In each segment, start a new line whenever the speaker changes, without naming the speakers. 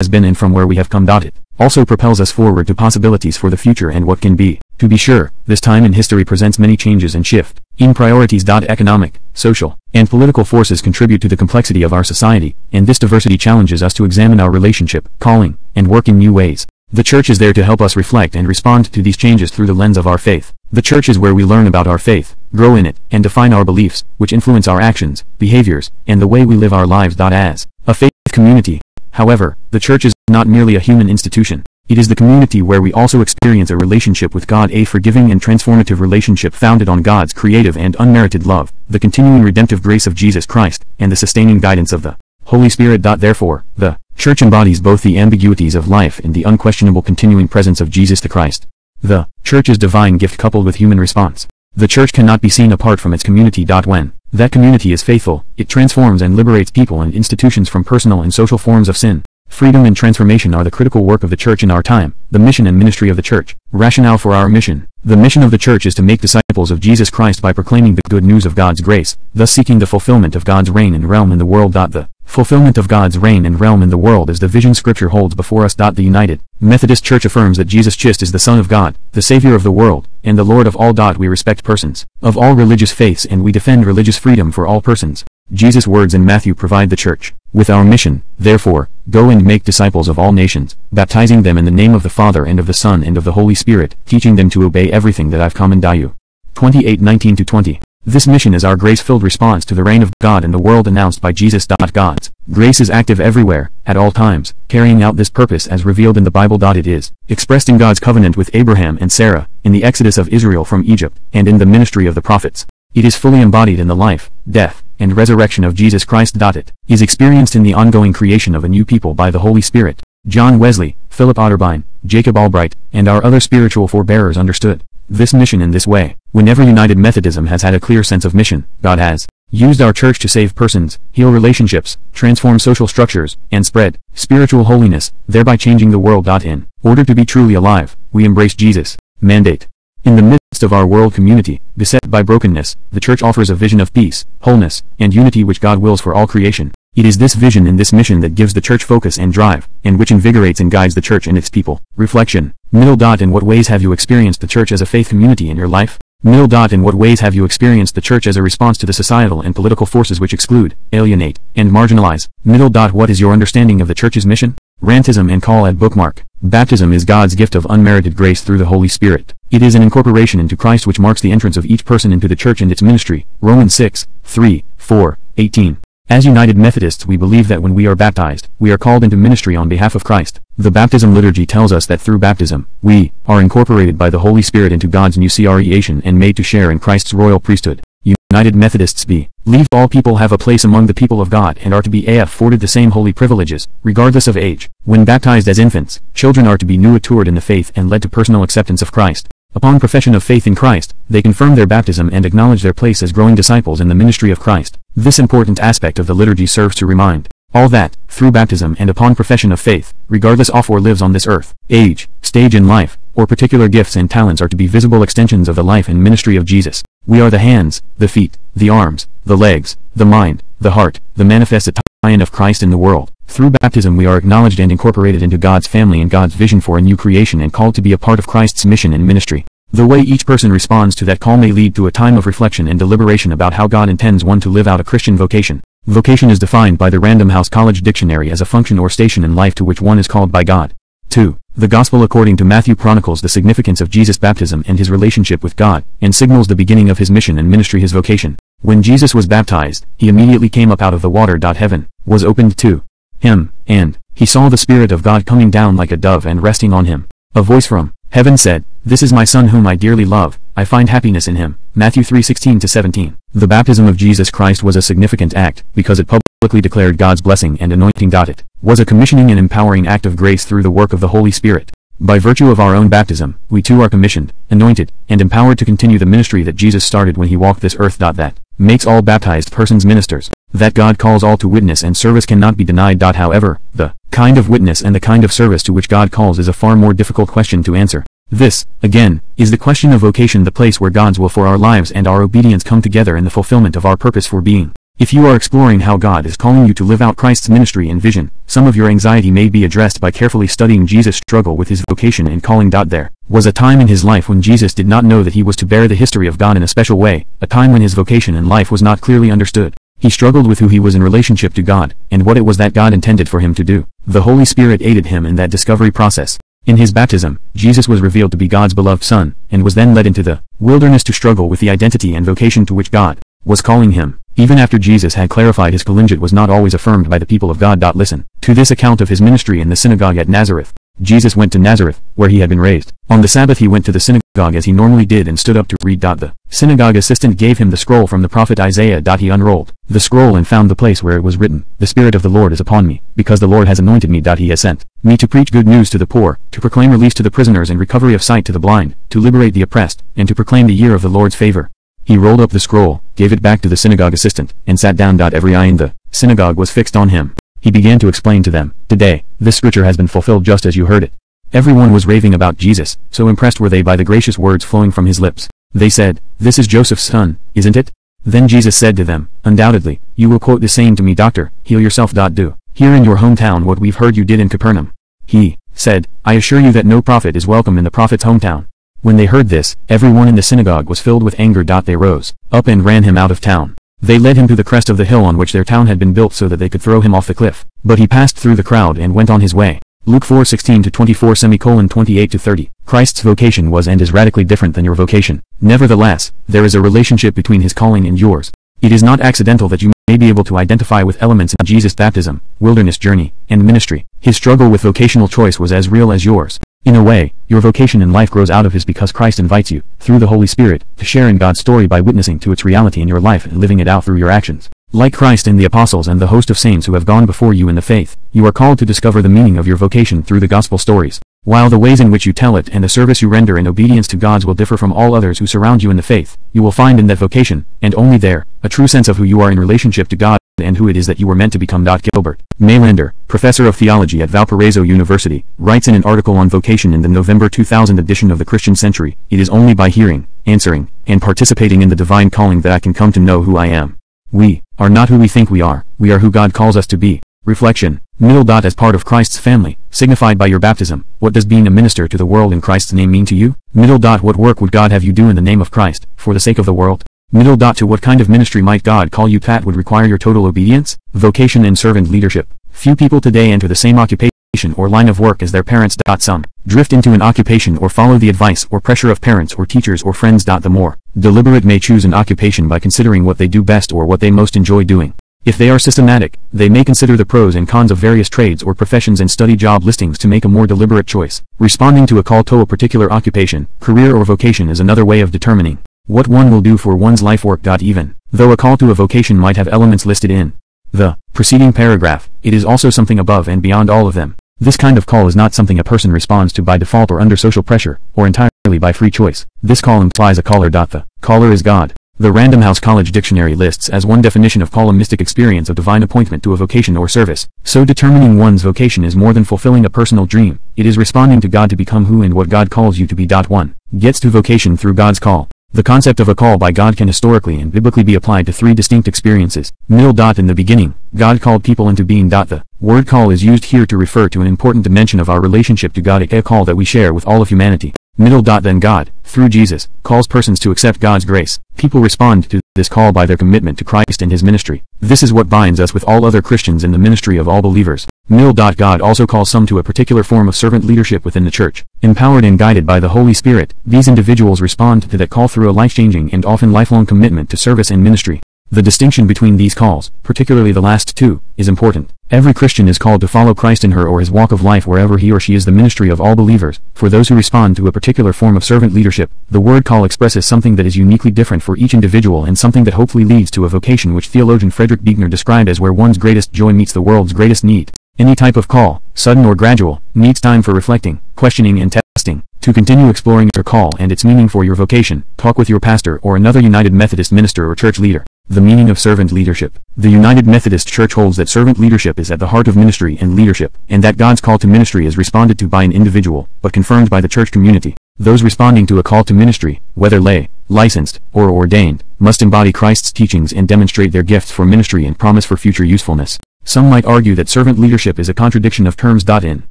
has been and from where we have come. It also propels us forward to possibilities for the future and what can be. To be sure, this time in history presents many changes and shift in priorities. Economic, social, and political forces contribute to the complexity of our society, and this diversity challenges us to examine our relationship, calling, and work in new ways. The church is there to help us reflect and respond to these changes through the lens of our faith. The church is where we learn about our faith, grow in it, and define our beliefs, which influence our actions, behaviors, and the way we live our lives. As a faith community, however, the church is not merely a human institution. It is the community where we also experience a relationship with God a forgiving and transformative relationship founded on God's creative and unmerited love, the continuing redemptive grace of Jesus Christ, and the sustaining guidance of the Holy Spirit. Therefore, the church embodies both the ambiguities of life and the unquestionable continuing presence of Jesus the Christ. The church is divine gift coupled with human response. The church cannot be seen apart from its community. When that community is faithful, it transforms and liberates people and institutions from personal and social forms of sin. Freedom and transformation are the critical work of the church in our time, the mission and ministry of the church. Rationale for our mission. The mission of the church is to make disciples of Jesus Christ by proclaiming the good news of God's grace, thus seeking the fulfillment of God's reign and realm in the world. The fulfillment of God's reign and realm in the world is the vision scripture holds before us. The United Methodist Church affirms that Jesus Christ is the Son of God, the Savior of the world, and the Lord of all. We respect persons of all religious faiths and we defend religious freedom for all persons. Jesus' words in Matthew provide the church with our mission, therefore, go and make disciples of all nations, baptizing them in the name of the Father and of the Son and of the Holy Spirit, teaching them to obey everything that I've commanded you. 28:19-20 This mission is our grace-filled response to the reign of God in the world announced by Jesus. God's grace is active everywhere, at all times, carrying out this purpose as revealed in the Bible. It is expressed in God's covenant with Abraham and Sarah, in the exodus of Israel from Egypt, and in the ministry of the prophets. It is fully embodied in the life, death, and resurrection of Jesus Christ. It is experienced in the ongoing creation of a new people by the Holy Spirit. John Wesley, Philip Otterbein, Jacob Albright, and our other spiritual forebearers understood this mission in this way. Whenever United Methodism has had a clear sense of mission, God has used our church to save persons, heal relationships, transform social structures, and spread spiritual holiness, thereby changing the world. In order to be truly alive, we embrace Jesus' mandate. In the midst of our world community, beset by brokenness, the church offers a vision of peace, wholeness, and unity which God wills for all creation. It is this vision and this mission that gives the church focus and drive, and which invigorates and guides the church and its people. Reflection. Middle dot in what ways have you experienced the church as a faith community in your life? Middle dot in what ways have you experienced the church as a response to the societal and political forces which exclude, alienate, and marginalize? Middle dot what is your understanding of the church's mission? Rantism and call at bookmark. Baptism is God's gift of unmerited grace through the Holy Spirit. It is an incorporation into Christ which marks the entrance of each person into the church and its ministry. Romans 6, 3, 4, 18. As United Methodists we believe that when we are baptized, we are called into ministry on behalf of Christ. The baptism liturgy tells us that through baptism, we are incorporated by the Holy Spirit into God's new creation and made to share in Christ's royal priesthood. United Methodists be. Leave all people have a place among the people of God and are to be afforded the same holy privileges, regardless of age. When baptized as infants, children are to be new in the faith and led to personal acceptance of Christ. Upon profession of faith in Christ, they confirm their baptism and acknowledge their place as growing disciples in the ministry of Christ. This important aspect of the liturgy serves to remind all that, through baptism and upon profession of faith, regardless of or lives on this earth, age, stage in life, or particular gifts and talents are to be visible extensions of the life and ministry of Jesus. We are the hands, the feet, the arms, the legs, the mind, the heart, the manifest of Christ in the world. Through baptism we are acknowledged and incorporated into God's family and God's vision for a new creation and called to be a part of Christ's mission and ministry. The way each person responds to that call may lead to a time of reflection and deliberation about how God intends one to live out a Christian vocation. Vocation is defined by the Random House College Dictionary as a function or station in life to which one is called by God. 2. The Gospel according to Matthew chronicles the significance of Jesus' baptism and his relationship with God, and signals the beginning of his mission and ministry his vocation. When Jesus was baptized, he immediately came up out of the water. Heaven was opened to him, and he saw the Spirit of God coming down like a dove and resting on him. A voice from heaven said, This is my Son whom I dearly love, I find happiness in him. Matthew 3:16-17. The baptism of Jesus Christ was a significant act, because it publicly declared God's blessing and anointing. It was a commissioning and empowering act of grace through the work of the Holy Spirit. By virtue of our own baptism, we too are commissioned, anointed, and empowered to continue the ministry that Jesus started when he walked this earth. That makes all baptized persons ministers. That God calls all to witness and service cannot be denied. However, the kind of witness and the kind of service to which God calls is a far more difficult question to answer. This, again, is the question of vocation the place where God's will for our lives and our obedience come together in the fulfillment of our purpose for being. If you are exploring how God is calling you to live out Christ's ministry and vision, some of your anxiety may be addressed by carefully studying Jesus' struggle with his vocation and calling. There was a time in his life when Jesus did not know that he was to bear the history of God in a special way, a time when his vocation in life was not clearly understood. He struggled with who he was in relationship to God, and what it was that God intended for him to do. The Holy Spirit aided him in that discovery process. In his baptism, Jesus was revealed to be God's beloved Son, and was then led into the wilderness to struggle with the identity and vocation to which God was calling him. Even after Jesus had clarified his collegiate was not always affirmed by the people of God. Listen to this account of his ministry in the synagogue at Nazareth. Jesus went to Nazareth, where he had been raised. On the Sabbath he went to the synagogue as he normally did and stood up to read. The synagogue assistant gave him the scroll from the prophet Isaiah. He unrolled the scroll and found the place where it was written, The Spirit of the Lord is upon me, because the Lord has anointed me. He has sent me to preach good news to the poor, to proclaim release to the prisoners and recovery of sight to the blind, to liberate the oppressed, and to proclaim the year of the Lord's favor. He rolled up the scroll, gave it back to the synagogue assistant, and sat down. Every eye in the synagogue was fixed on him. He began to explain to them, Today, this scripture has been fulfilled just as you heard it. Everyone was raving about Jesus, so impressed were they by the gracious words flowing from his lips. They said, This is Joseph's son, isn't it? Then Jesus said to them, Undoubtedly, you will quote the same to me Doctor, heal yourself. Do here in your hometown what we've heard you did in Capernaum. He said, I assure you that no prophet is welcome in the prophet's hometown. When they heard this, everyone in the synagogue was filled with anger. They rose up and ran him out of town. They led him to the crest of the hill on which their town had been built so that they could throw him off the cliff. But he passed through the crowd and went on his way. Luke 4:16 to 24 semicolon 28 to 30. Christ's vocation was and is radically different than your vocation. Nevertheless, there is a relationship between his calling and yours. It is not accidental that you may be able to identify with elements in Jesus' baptism, wilderness journey, and ministry. His struggle with vocational choice was as real as yours. In a way, your vocation in life grows out of his because Christ invites you, through the Holy Spirit, to share in God's story by witnessing to its reality in your life and living it out through your actions. Like Christ and the apostles and the host of saints who have gone before you in the faith, you are called to discover the meaning of your vocation through the gospel stories. While the ways in which you tell it and the service you render in obedience to God's will differ from all others who surround you in the faith, you will find in that vocation, and only there, a true sense of who you are in relationship to God and who it is that you were meant to become. Gilbert Meilaender, professor of theology at Valparaiso University, writes in an article on vocation in the November 2000 edition of the Christian Century, It is only by hearing, answering, and participating in the divine calling that I can come to know who I am. We are not who we think we are, we are who God calls us to be. Reflection. Middle dot as part of Christ's family, signified by your baptism. What does being a minister to the world in Christ's name mean to you? Middle dot what work would God have you do in the name of Christ, for the sake of the world? Middle dot to what kind of ministry might God call you that would require your total obedience? Vocation and servant leadership. Few people today enter the same occupation or line of work as their parents. Some drift into an occupation or follow the advice or pressure of parents or teachers or friends. The more deliberate may choose an occupation by considering what they do best or what they most enjoy doing. If they are systematic, they may consider the pros and cons of various trades or professions and study job listings to make a more deliberate choice. Responding to a call to a particular occupation, career or vocation is another way of determining what one will do for one's life work. Even though a call to a vocation might have elements listed in the preceding paragraph, it is also something above and beyond all of them. This kind of call is not something a person responds to by default or under social pressure, or entirely by free choice. This call implies a caller. The caller is God. The Random House College Dictionary lists as one definition of call a mystic experience of divine appointment to a vocation or service. So determining one's vocation is more than fulfilling a personal dream, it is responding to God to become who and what God calls you to be. 1. Gets to vocation through God's call. The concept of a call by God can historically and biblically be applied to three distinct experiences. Middle dot in the beginning, God called people into being. Dot the word call is used here to refer to an important dimension of our relationship to God, a call that we share with all of humanity. Middle dot then God, through Jesus, calls persons to accept God's grace. People respond to this call by their commitment to Christ and his ministry. This is what binds us with all other Christians in the ministry of all believers. Mill. God also calls some to a particular form of servant leadership within the church. Empowered and guided by the Holy Spirit, these individuals respond to that call through a life-changing and often lifelong commitment to service and ministry. The distinction between these calls, particularly the last two, is important. Every Christian is called to follow Christ in her or his walk of life wherever he or she is the ministry of all believers. For those who respond to a particular form of servant leadership, the word call expresses something that is uniquely different for each individual and something that hopefully leads to a vocation which theologian Frederick Buechner described as where one's greatest joy meets the world's greatest need. Any type of call, sudden or gradual, needs time for reflecting, questioning and testing. To continue exploring your call and its meaning for your vocation, talk with your pastor or another United Methodist minister or church leader. The meaning of servant leadership. The United Methodist Church holds that servant leadership is at the heart of ministry and leadership, and that God's call to ministry is responded to by an individual, but confirmed by the church community. Those responding to a call to ministry, whether lay, licensed, or ordained, must embody Christ's teachings and demonstrate their gifts for ministry and promise for future usefulness. Some might argue that servant leadership is a contradiction of terms. In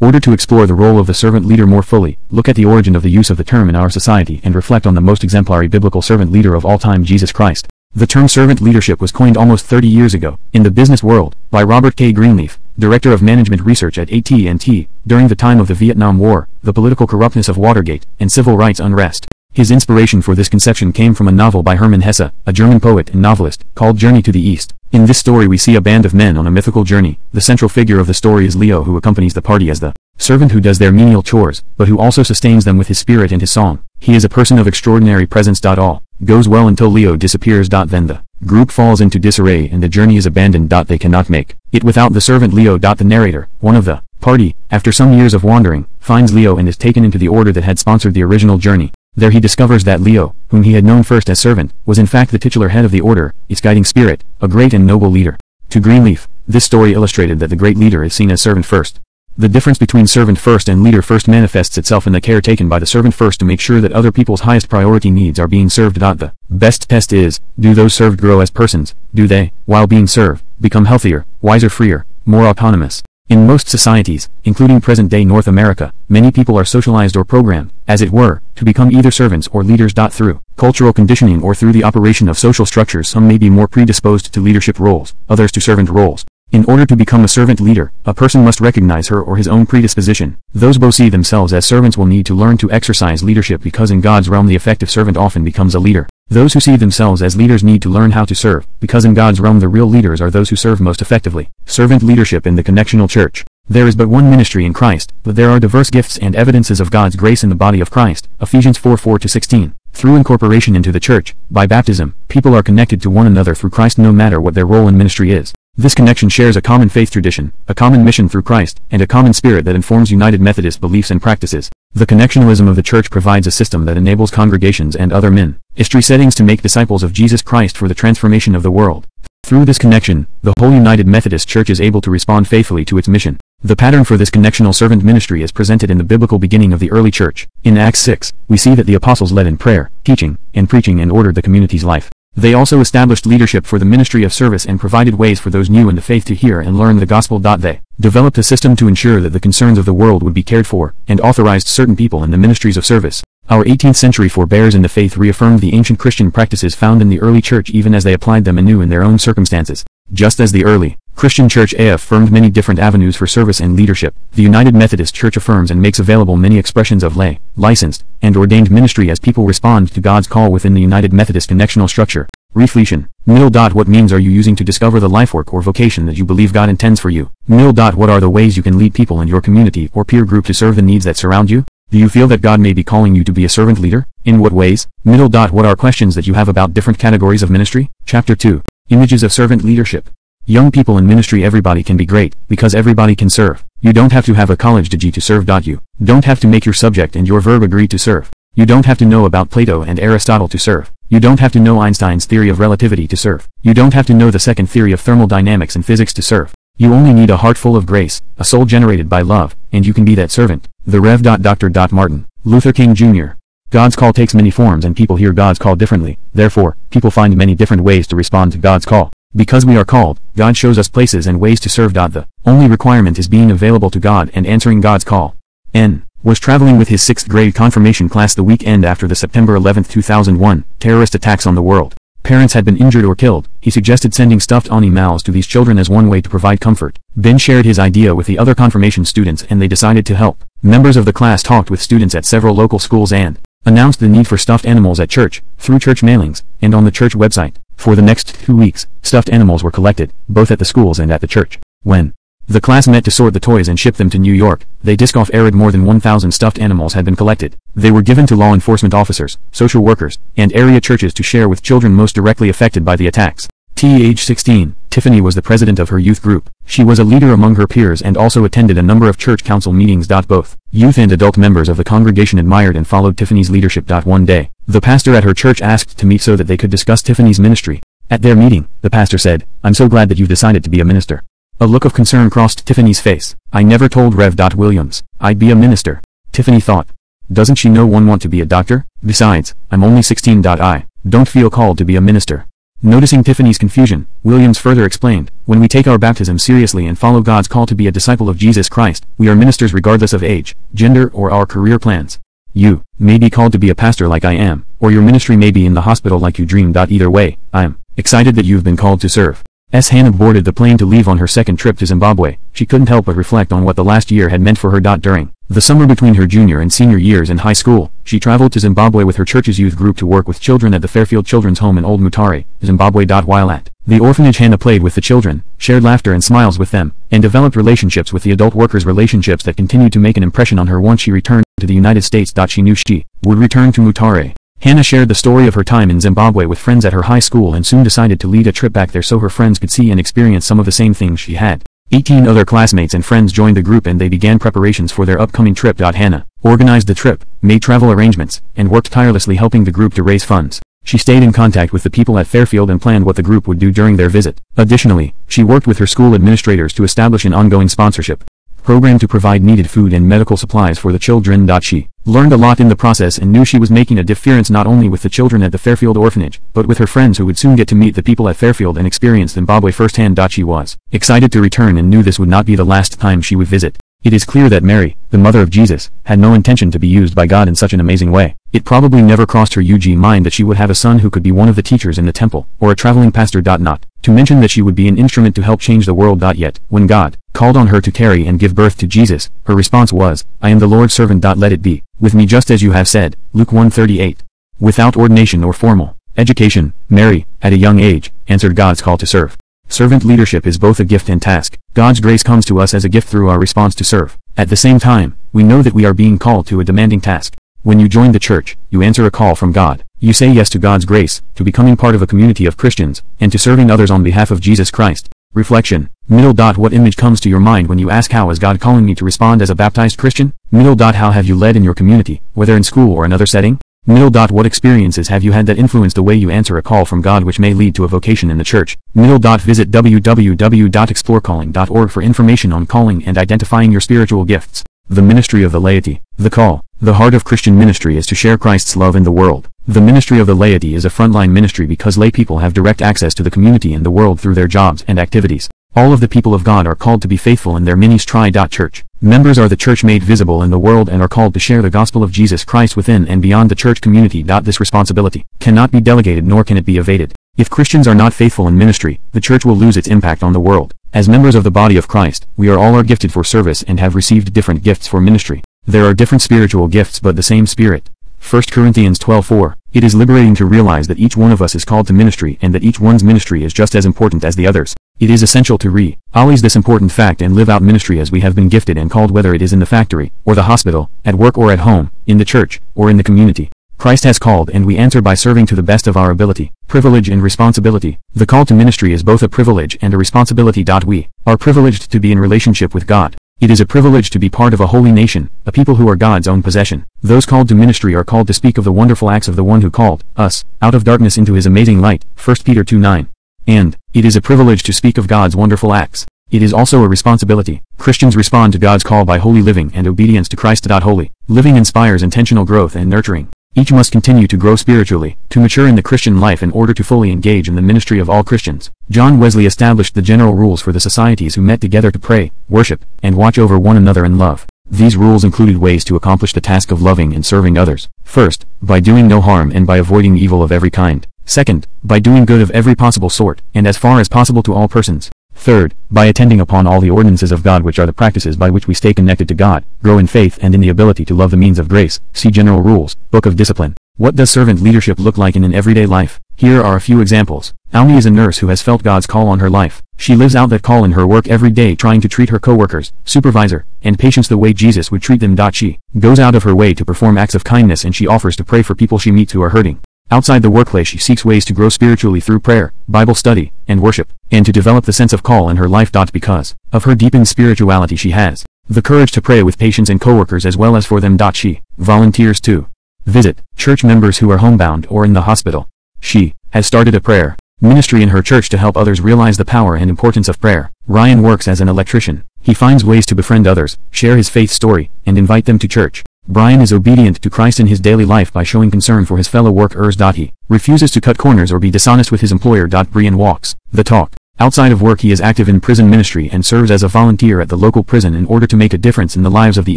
order to explore the role of the servant leader more fully, look at the origin of the use of the term in our society and reflect on the most exemplary biblical servant leader of all time Jesus Christ. The term servant leadership was coined almost 30 years ago, in the business world, by Robert K. Greenleaf, Director of Management Research at AT&T, during the time of the Vietnam War, the political corruptness of Watergate, and civil rights unrest. His inspiration for this conception came from a novel by Hermann Hesse, a German poet and novelist, called Journey to the East. In this story we see a band of men on a mythical journey. The central figure of the story is Leo who accompanies the party as the servant who does their menial chores, but who also sustains them with his spirit and his song. He is a person of extraordinary presence. All goes well until Leo disappears. Then the group falls into disarray and the journey is abandoned. They cannot make it without the servant Leo. The narrator, one of the party, after some years of wandering, finds Leo and is taken into the order that had sponsored the original journey. There he discovers that Leo, whom he had known first as servant, was in fact the titular head of the order, its guiding spirit, a great and noble leader. To Greenleaf, this story illustrated that the great leader is seen as servant first. The difference between servant first and leader first manifests itself in the care taken by the servant first to make sure that other people's highest priority needs are being served. The best test is, do those served grow as persons, do they, while being served, become healthier, wiser freer, more autonomous? In most societies, including present-day North America, many people are socialized or programmed, as it were, to become either servants or leaders. Through cultural conditioning or through the operation of social structures some may be more predisposed to leadership roles, others to servant roles. In order to become a servant leader, a person must recognize her or his own predisposition. Those who see themselves as servants will need to learn to exercise leadership because in God's realm the effective servant often becomes a leader. Those who see themselves as leaders need to learn how to serve, because in God's realm the real leaders are those who serve most effectively. Servant leadership in the connectional church. There is but one ministry in Christ, but there are diverse gifts and evidences of God's grace in the body of Christ. Ephesians 4 4-16. Through incorporation into the church, by baptism, people are connected to one another through Christ no matter what their role in ministry is. This connection shares a common faith tradition, a common mission through Christ, and a common spirit that informs United Methodist beliefs and practices. The connectionalism of the church provides a system that enables congregations and other men, history settings to make disciples of Jesus Christ for the transformation of the world. Through this connection, the whole United Methodist Church is able to respond faithfully to its mission. The pattern for this connectional servant ministry is presented in the biblical beginning of the early church. In Acts 6, we see that the apostles led in prayer, teaching, and preaching and ordered the community's life. They also established leadership for the ministry of service and provided ways for those new in the faith to hear and learn the gospel. They developed a system to ensure that the concerns of the world would be cared for, and authorized certain people in the ministries of service. Our 18th century forebears in the faith reaffirmed the ancient Christian practices found in the early church even as they applied them anew in their own circumstances. Just as the early Christian Church affirmed many different avenues for service and leadership, the United Methodist Church affirms and makes available many expressions of lay, licensed, and ordained ministry as people respond to God's call within the United Methodist connectional structure. Reflection. Middle dot what means are you using to discover the life work or vocation that you believe God intends for you? Middle dot what are the ways you can lead people in your community or peer group to serve the needs that surround you? Do you feel that God may be calling you to be a servant leader? In what ways? Middle dot what are questions that you have about different categories of ministry? Chapter 2. Images of servant leadership. Young people in ministry everybody can be great, because everybody can serve. You don't have to have a college degree to serve. You don't have to make your subject and your verb agree to serve. You don't have to know about Plato and Aristotle to serve. You don't have to know Einstein's theory of relativity to serve. You don't have to know the second theory of thermodynamics and physics to serve. You only need a heart full of grace, a soul generated by love, and you can be that servant. The Rev. Dr. Martin Luther King Jr. God's call takes many forms and people hear God's call differently, therefore, people find many different ways to respond to God's call. Because we are called, God shows us places and ways to serve. The only requirement is being available to God and answering God's call. N. was traveling with his 6th grade confirmation class the weekend after the September 11, 2001, terrorist attacks on the world. Parents had been injured or killed, he suggested sending stuffed animals to these children as one way to provide comfort. Ben shared his idea with the other confirmation students and they decided to help. Members of the class talked with students at several local schools and announced the need for stuffed animals at church, through church mailings, and on the church website. For the next two weeks, stuffed animals were collected, both at the schools and at the church. When the class met to sort the toys and ship them to New York, they disc off aired more than 1,000 stuffed animals had been collected. They were given to law enforcement officers, social workers, and area churches to share with children most directly affected by the attacks. Age 16, Tiffany was the president of her youth group. She was a leader among her peers and also attended a number of church council meetings. Both youth and adult members of the congregation admired and followed Tiffany's leadership. One day, the pastor at her church asked to meet so that they could discuss Tiffany's ministry. At their meeting, the pastor said, I'm so glad that you've decided to be a minister. A look of concern crossed Tiffany's face. I never told Rev. Williams I'd be a minister. Tiffany thought. Doesn't she know one want to be a doctor? Besides, I'm only 16. I don't feel called to be a minister. Noticing Tiffany's confusion, Williams further explained, When we take our baptism seriously and follow God's call to be a disciple of Jesus Christ, we are ministers regardless of age, gender or our career plans. You may be called to be a pastor like I am, or your ministry may be in the hospital like you dreamed. Either way, I'm excited that you've been called to serve. S. Hannah boarded the plane to leave on her second trip to Zimbabwe. She couldn't help but reflect on what the last year had meant for her. During the summer between her junior and senior years in high school, she traveled to Zimbabwe with her church's youth group to work with children at the Fairfield Children's Home in Old Mutare, Zimbabwe. While at the orphanage Hannah played with the children, shared laughter and smiles with them, and developed relationships with the adult workers relationships that continued to make an impression on her once she returned to the United States. She knew she would return to Mutare. Hannah shared the story of her time in Zimbabwe with friends at her high school and soon decided to lead a trip back there so her friends could see and experience some of the same things she had. 18 other classmates and friends joined the group and they began preparations for their upcoming trip. Hannah organized the trip, made travel arrangements, and worked tirelessly helping the group to raise funds. She stayed in contact with the people at Fairfield and planned what the group would do during their visit. Additionally, she worked with her school administrators to establish an ongoing sponsorship program to provide needed food and medical supplies for the children. She learned a lot in the process and knew she was making a difference not only with the children at the Fairfield orphanage, but with her friends who would soon get to meet the people at Fairfield and experience Zimbabwe firsthand. She was excited to return and knew this would not be the last time she would visit. It is clear that Mary, the mother of Jesus, had no intention to be used by God in such an amazing way. It probably never crossed her UG mind that she would have a son who could be one of the teachers in the temple, or a traveling pastor. Not to mention that she would be an instrument to help change the world. Yet, when God called on her to carry and give birth to Jesus, her response was, I am the Lord's servant. Let it be with me just as you have said. Luke 1:38. Without ordination or formal education, Mary, at a young age, answered God's call to serve. Servant leadership is both a gift and task. God's grace comes to us as a gift through our response to serve. At the same time, we know that we are being called to a demanding task. When you join the church, you answer a call from God. You say yes to God's grace, to becoming part of a community of Christians, and to serving others on behalf of Jesus Christ. Reflection. Middle dot what image comes to your mind when you ask how is God calling me to respond as a baptized Christian? Middle dot how have you led in your community, whether in school or another setting? Middle dot what experiences have you had that influence the way you answer a call from God which may lead to a vocation in the church? Middle dot visit www.explorecalling.org for information on calling and identifying your spiritual gifts. The ministry of the laity. The call. The heart of Christian ministry is to share Christ's love in the world. The ministry of the laity is a frontline ministry because lay people have direct access to the community and the world through their jobs and activities. All of the people of God are called to be faithful in their ministry. Church. Members are the church made visible in the world and are called to share the gospel of Jesus Christ within and beyond the church community. This responsibility cannot be delegated nor can it be evaded. If Christians are not faithful in ministry, the church will lose its impact on the world. As members of the body of Christ, we are all are gifted for service and have received different gifts for ministry. There are different spiritual gifts but the same Spirit. 1 Corinthians 12:4. It is liberating to realize that each one of us is called to ministry and that each one's ministry is just as important as the others. It is essential to re-always this important fact and live out ministry as we have been gifted and called whether it is in the factory, or the hospital, at work or at home, in the church, or in the community. Christ has called and we answer by serving to the best of our ability. Privilege and responsibility. The call to ministry is both a privilege and a responsibility. We are privileged to be in relationship with God. It is a privilege to be part of a holy nation, a people who are God's own possession. Those called to ministry are called to speak of the wonderful acts of the one who called us out of darkness into his amazing light. 1 Peter 2:9. And, it is a privilege to speak of God's wonderful acts. It is also a responsibility. Christians respond to God's call by holy living and obedience to Christ. Holy living inspires intentional growth and nurturing. Each must continue to grow spiritually, to mature in the Christian life in order to fully engage in the ministry of all Christians. John Wesley established the general rules for the societies who met together to pray, worship, and watch over one another in love. These rules included ways to accomplish the task of loving and serving others. First, by doing no harm and by avoiding evil of every kind. Second, by doing good of every possible sort, and as far as possible to all persons. Third, by attending upon all the ordinances of God which are the practices by which we stay connected to God, grow in faith and in the ability to love the means of grace. See General Rules, Book of Discipline. What does servant leadership look like in an everyday life? Here are a few examples. Almi is a nurse who has felt God's call on her life. She lives out that call in her work every day trying to treat her coworkers, supervisor, and patients the way Jesus would treat them. She goes out of her way to perform acts of kindness and she offers to pray for people she meets who are hurting. Outside the workplace she seeks ways to grow spiritually through prayer, Bible study, and worship, and to develop the sense of call in her life. Because of her deepened spirituality she has the courage to pray with patients and coworkers as well as for them. She volunteers to visit church members who are homebound or in the hospital. She has started a prayer ministry in her church to help others realize the power and importance of prayer. Ryan works as an electrician. He finds ways to befriend others, share his faith story, and invite them to church. Brian is obedient to Christ in his daily life by showing concern for his fellow workers. He refuses to cut corners or be dishonest with his employer. Brian walks the talk. Outside of work he is active in prison ministry and serves as a volunteer at the local prison in order to make a difference in the lives of the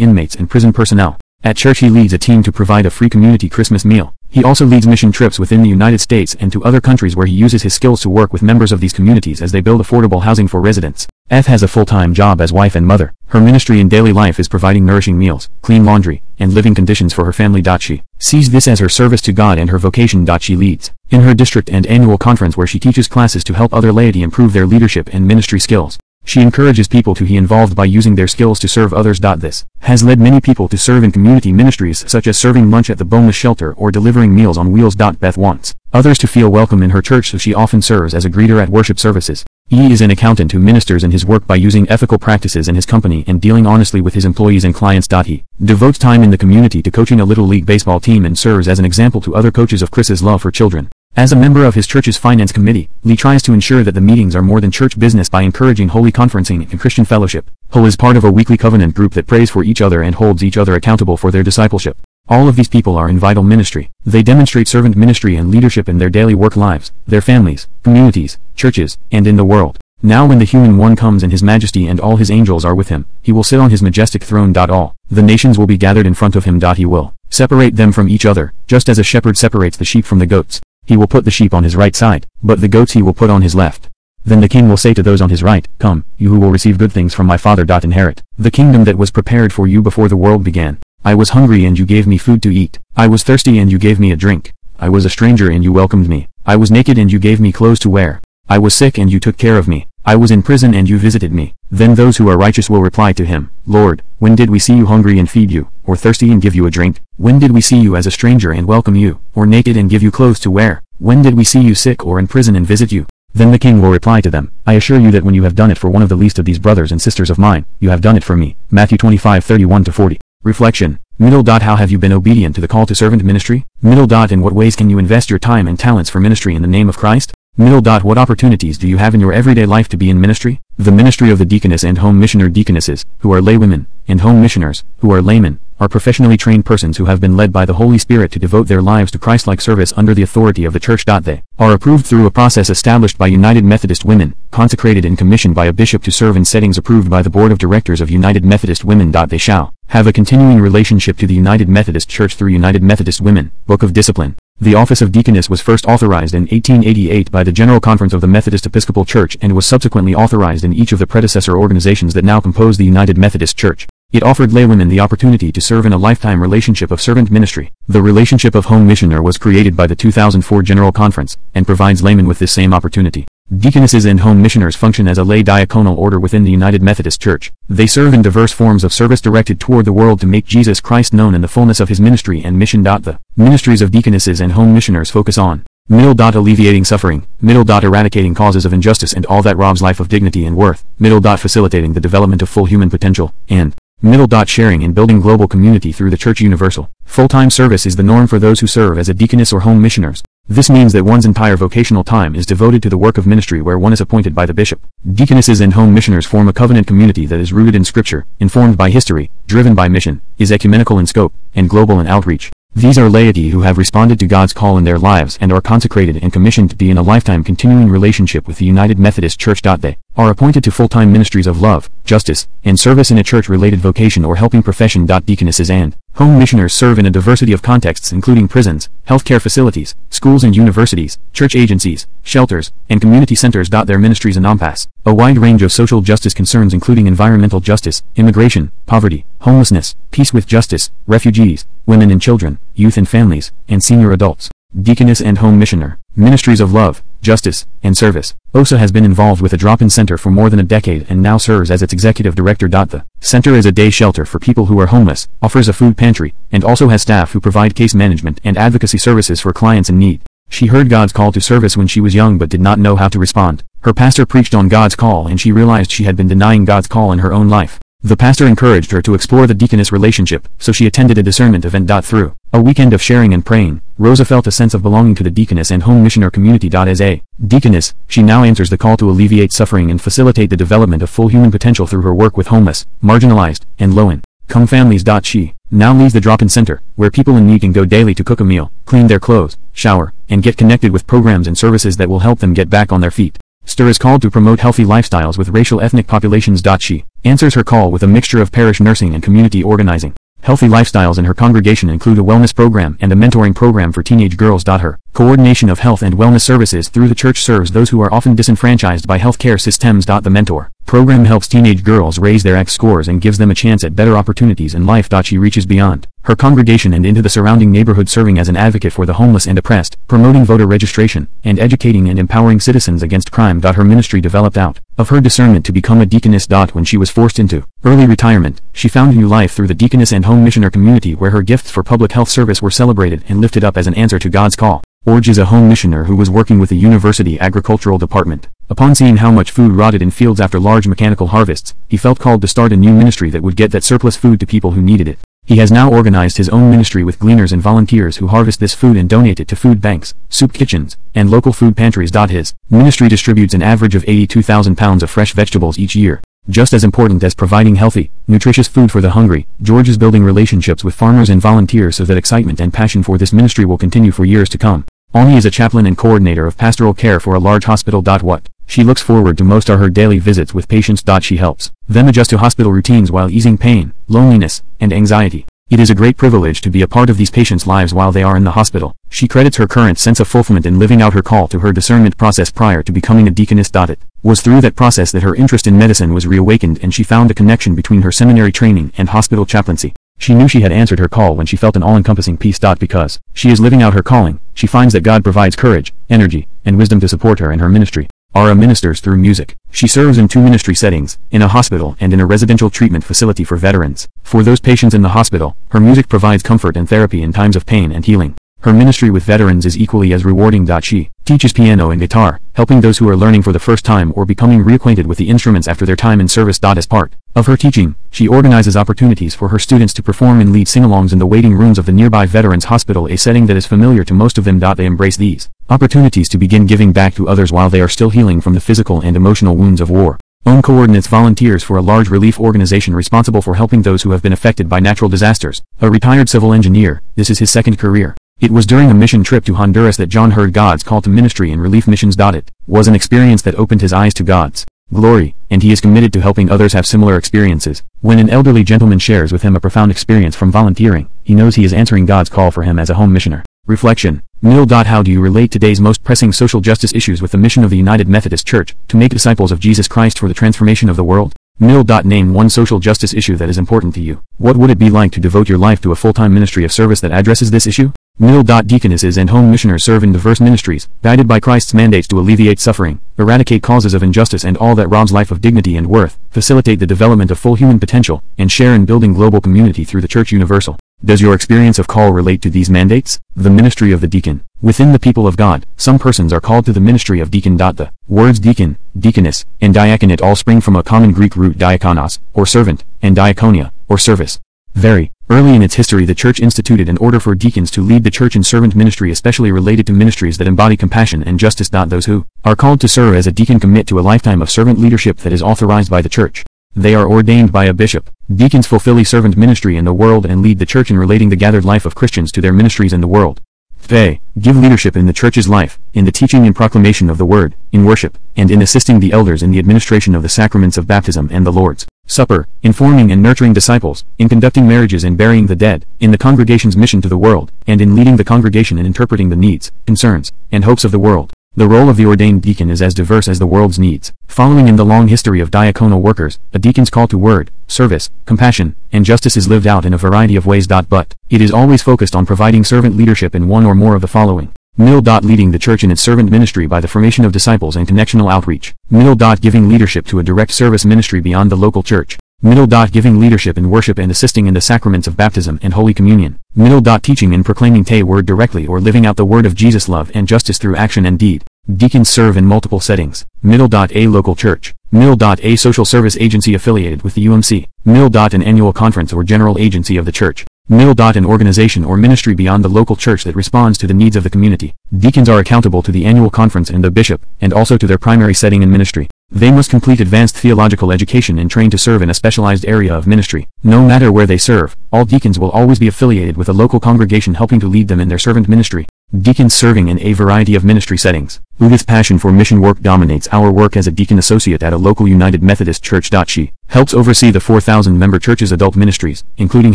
inmates and prison personnel. At church he leads a team to provide a free community Christmas meal. He also leads mission trips within the United States and to other countries where he uses his skills to work with members of these communities as they build affordable housing for residents. F has a full-time job as wife and mother. Her ministry in daily life is providing nourishing meals, clean laundry, and living conditions for her family. She sees this as her service to God and her vocation. She leads in her district and annual conference where she teaches classes to help other laity improve their leadership and ministry skills. She encourages people to be involved by using their skills to serve others. This has led many people to serve in community ministries such as serving lunch at the boneless shelter or delivering meals on wheels. Beth wants others to feel welcome in her church so she often serves as a greeter at worship services. E is an accountant who ministers in his work by using ethical practices in his company and dealing honestly with his employees and clients. He devotes time in the community to coaching a Little League baseball team and serves as an example to other coaches of Christ's love for children. As a member of his church's finance committee, Lee tries to ensure that the meetings are more than church business by encouraging holy conferencing and Christian fellowship. Hull is part of a weekly covenant group that prays for each other and holds each other accountable for their discipleship. All of these people are in vital ministry. They demonstrate servant ministry and leadership in their daily work lives, their families, communities, churches, and in the world. Now when the human one comes and his majesty and all his angels are with him, he will sit on his majestic throne. All the nations will be gathered in front of him. He will separate them from each other, just as a shepherd separates the sheep from the goats. He will put the sheep on his right side, but the goats he will put on his left. Then the king will say to those on his right, Come, you who will receive good things from my father. Inherit the kingdom that was prepared for you before the world began. I was hungry and you gave me food to eat. I was thirsty and you gave me a drink. I was a stranger and you welcomed me. I was naked and you gave me clothes to wear. I was sick and you took care of me. I was in prison and you visited me. Then those who are righteous will reply to him, Lord, when did we see you hungry and feed you, or thirsty and give you a drink? When did we see you as a stranger and welcome you, or naked and give you clothes to wear? When did we see you sick or in prison and visit you? Then the king will reply to them, I assure you that when you have done it for one of the least of these brothers and sisters of mine, you have done it for me. Matthew 25 31-40. Reflection. Middle dot How have you been obedient to the call to servant ministry? Middle dot In what ways can you invest your time and talents for ministry in the name of Christ? Middle dot What opportunities do you have in your everyday life to be in ministry? The ministry of the deaconess and home missioner deaconesses, who are laywomen, and home missioners, who are laymen, are professionally trained persons who have been led by the Holy Spirit to devote their lives to Christ-like service under the authority of the Church. They are approved through a process established by United Methodist Women, consecrated and commissioned by a bishop to serve in settings approved by the Board of Directors of United Methodist Women. They shall have a continuing relationship to the United Methodist Church through United Methodist Women, Book of Discipline, the office of deaconess was first authorized in 1888 by the General Conference of the Methodist Episcopal Church and was subsequently authorized in each of the predecessor organizations that now compose the United Methodist Church. It offered laywomen the opportunity to serve in a lifetime relationship of servant ministry. The relationship of home missioner was created by the 2004 General Conference, and provides laymen with this same opportunity. Deaconesses and home missioners function as a lay diaconal order within the United Methodist Church. They serve in diverse forms of service directed toward the world to make Jesus Christ known in the fullness of his ministry and mission. The ministries of deaconesses and home missioners focus on middle alleviating suffering, middle eradicating causes of injustice and all that robs life of dignity and worth, middle facilitating the development of full human potential, and middle sharing and building global community through the Church Universal. Full-time service is the norm for those who serve as a deaconess or home missioners. This means that one's entire vocational time is devoted to the work of ministry where one is appointed by the bishop. Deaconesses and home missioners form a covenant community that is rooted in scripture, informed by history, driven by mission, is ecumenical in scope, and global in outreach. These are laity who have responded to God's call in their lives and are consecrated and commissioned to be in a lifetime continuing relationship with the United Methodist Church. They are appointed to full-time ministries of love, justice, and service in a church-related vocation or helping profession. Deaconesses and home missioners serve in a diversity of contexts including prisons, healthcare facilities, schools and universities, church agencies, shelters, and community centers. Their ministries encompass a wide range of social justice concerns including environmental justice, immigration, poverty, homelessness, peace with justice, refugees, women and children, youth and families, and senior adults. Deaconess and Home Missioner, Ministries of Love, Justice, and Service. OSA has been involved with a drop-in center for more than a decade and now serves as its executive director. The center is a day shelter for people who are homeless, offers a food pantry, and also has staff who provide case management and advocacy services for clients in need. She heard God's call to service when she was young but did not know how to respond. Her pastor preached on God's call and she realized she had been denying God's call in her own life. The pastor encouraged her to explore the deaconess relationship, so she attended a discernment event. Through a weekend of sharing and praying, Rosa felt a sense of belonging to the deaconess and home missioner community. As a deaconess, she now answers the call to alleviate suffering and facilitate the development of full human potential through her work with homeless, marginalized, and low-income families. She now leaves the drop-in center, where people in need can go daily to cook a meal, clean their clothes, shower, and get connected with programs and services that will help them get back on their feet. STIR is called to promote healthy lifestyles with racial ethnic populations. She answers her call with a mixture of parish nursing and community organizing. Healthy lifestyles in her congregation include a wellness program and a mentoring program for teenage girls. Her coordination of health and wellness services through the church serves those who are often disenfranchised by healthcare systems. The mentor program helps teenage girls raise their X scores and gives them a chance at better opportunities in life. She reaches beyond her congregation and into the surrounding neighborhood serving as an advocate for the homeless and oppressed, promoting voter registration, and educating and empowering citizens against crime. Her ministry developed out of her discernment to become a deaconess. When she was forced into early retirement, she found new life through the deaconess and home missioner community where her gifts for public health service were celebrated and lifted up as an answer to God's call. Orge is a home missioner who was working with the university agricultural department. Upon seeing how much food rotted in fields after large mechanical harvests, he felt called to start a new ministry that would get that surplus food to people who needed it. He has now organized his own ministry with gleaners and volunteers who harvest this food and donate it to food banks, soup kitchens, and local food pantries. His ministry distributes an average of 82,000 pounds of fresh vegetables each year. Just as important as providing healthy, nutritious food for the hungry, George is building relationships with farmers and volunteers so that excitement and passion for this ministry will continue for years to come. Ani is a chaplain and coordinator of pastoral care for a large hospital. What she looks forward to most are her daily visits with patients. She helps them adjust to hospital routines while easing pain, loneliness, and anxiety. It is a great privilege to be a part of these patients' lives while they are in the hospital. She credits her current sense of fulfillment in living out her call to her discernment process prior to becoming a deaconess. It was through that process that her interest in medicine was reawakened and she found a connection between her seminary training and hospital chaplaincy. She knew she had answered her call when she felt an all-encompassing peace. Because she is living out her calling, she finds that God provides courage, energy, and wisdom to support her in her ministry. Ara ministers through music. She serves in two ministry settings, in a hospital and in a residential treatment facility for veterans. For those patients in the hospital, her music provides comfort and therapy in times of pain and healing. Her ministry with veterans is equally as rewarding. She teaches piano and guitar, helping those who are learning for the first time or becoming reacquainted with the instruments after their time in service. As part of her teaching, she organizes opportunities for her students to perform and lead sing-alongs in the waiting rooms of the nearby Veterans Hospital a setting that is familiar to most of them. They embrace these opportunities to begin giving back to others while they are still healing from the physical and emotional wounds of war. OWN coordinates volunteers for a large relief organization responsible for helping those who have been affected by natural disasters. A retired civil engineer, this is his second career. It was during a mission trip to Honduras that John heard God's call to ministry and relief missions. It was an experience that opened his eyes to God's glory, and he is committed to helping others have similar experiences. When an elderly gentleman shares with him a profound experience from volunteering, he knows he is answering God's call for him as a home missioner. Reflection. Mill. How do you relate today's most pressing social justice issues with the mission of the United Methodist Church, to make disciples of Jesus Christ for the transformation of the world? Mill. Name one social justice issue that is important to you. What would it be like to devote your life to a full-time ministry of service that addresses this issue? Mill. Deaconesses and home missioners serve in diverse ministries, guided by Christ's mandates to alleviate suffering, eradicate causes of injustice and all that robs life of dignity and worth, facilitate the development of full human potential, and share in building global community through the Church Universal. Does your experience of call relate to these mandates? The ministry of the deacon. Within the people of God, some persons are called to the ministry of deacon. The words deacon, deaconess, and diaconate all spring from a common Greek root diakonos, or servant, and diaconia, or service. Very early in its history the church instituted an order for deacons to lead the church in servant ministry especially related to ministries that embody compassion and justice. Those who are called to serve as a deacon commit to a lifetime of servant leadership that is authorized by the church. They are ordained by a bishop. Deacons fulfill a servant ministry in the world and lead the church in relating the gathered life of Christians to their ministries in the world. They give leadership in the church's life, in the teaching and proclamation of the word, in worship, and in assisting the elders in the administration of the sacraments of baptism and the Lord's Supper, in forming and nurturing disciples, in conducting marriages and burying the dead, in the congregation's mission to the world, and in leading the congregation in interpreting the needs, concerns, and hopes of the world. The role of the ordained deacon is as diverse as the world's needs. Following in the long history of diaconal workers, a deacon's call to word, service, compassion, and justice is lived out in a variety of ways. But, it is always focused on providing servant leadership in one or more of the following. Mill. Leading the church in its servant ministry by the formation of disciples and connectional outreach. Middle. Giving leadership to a direct service ministry beyond the local church. Middle. Giving leadership in worship and assisting in the sacraments of baptism and Holy Communion. Middle. Teaching and proclaiming Te Word directly or living out the word of Jesus love and justice through action and deed. Deacons serve in multiple settings. Middle. A local church. Middle. A social service agency affiliated with the UMC. Middle. An annual conference or general agency of the church. Middle. An organization or ministry beyond the local church that responds to the needs of the community. Deacons are accountable to the annual conference and the bishop, and also to their primary setting in ministry. They must complete advanced theological education and train to serve in a specialized area of ministry. No matter where they serve, all deacons will always be affiliated with a local congregation helping to lead them in their servant ministry. Deacons serving in a variety of ministry settings. Udith's passion for mission work dominates our work as a deacon associate at a local United Methodist Church. She helps oversee the 4,000 member church's adult ministries, including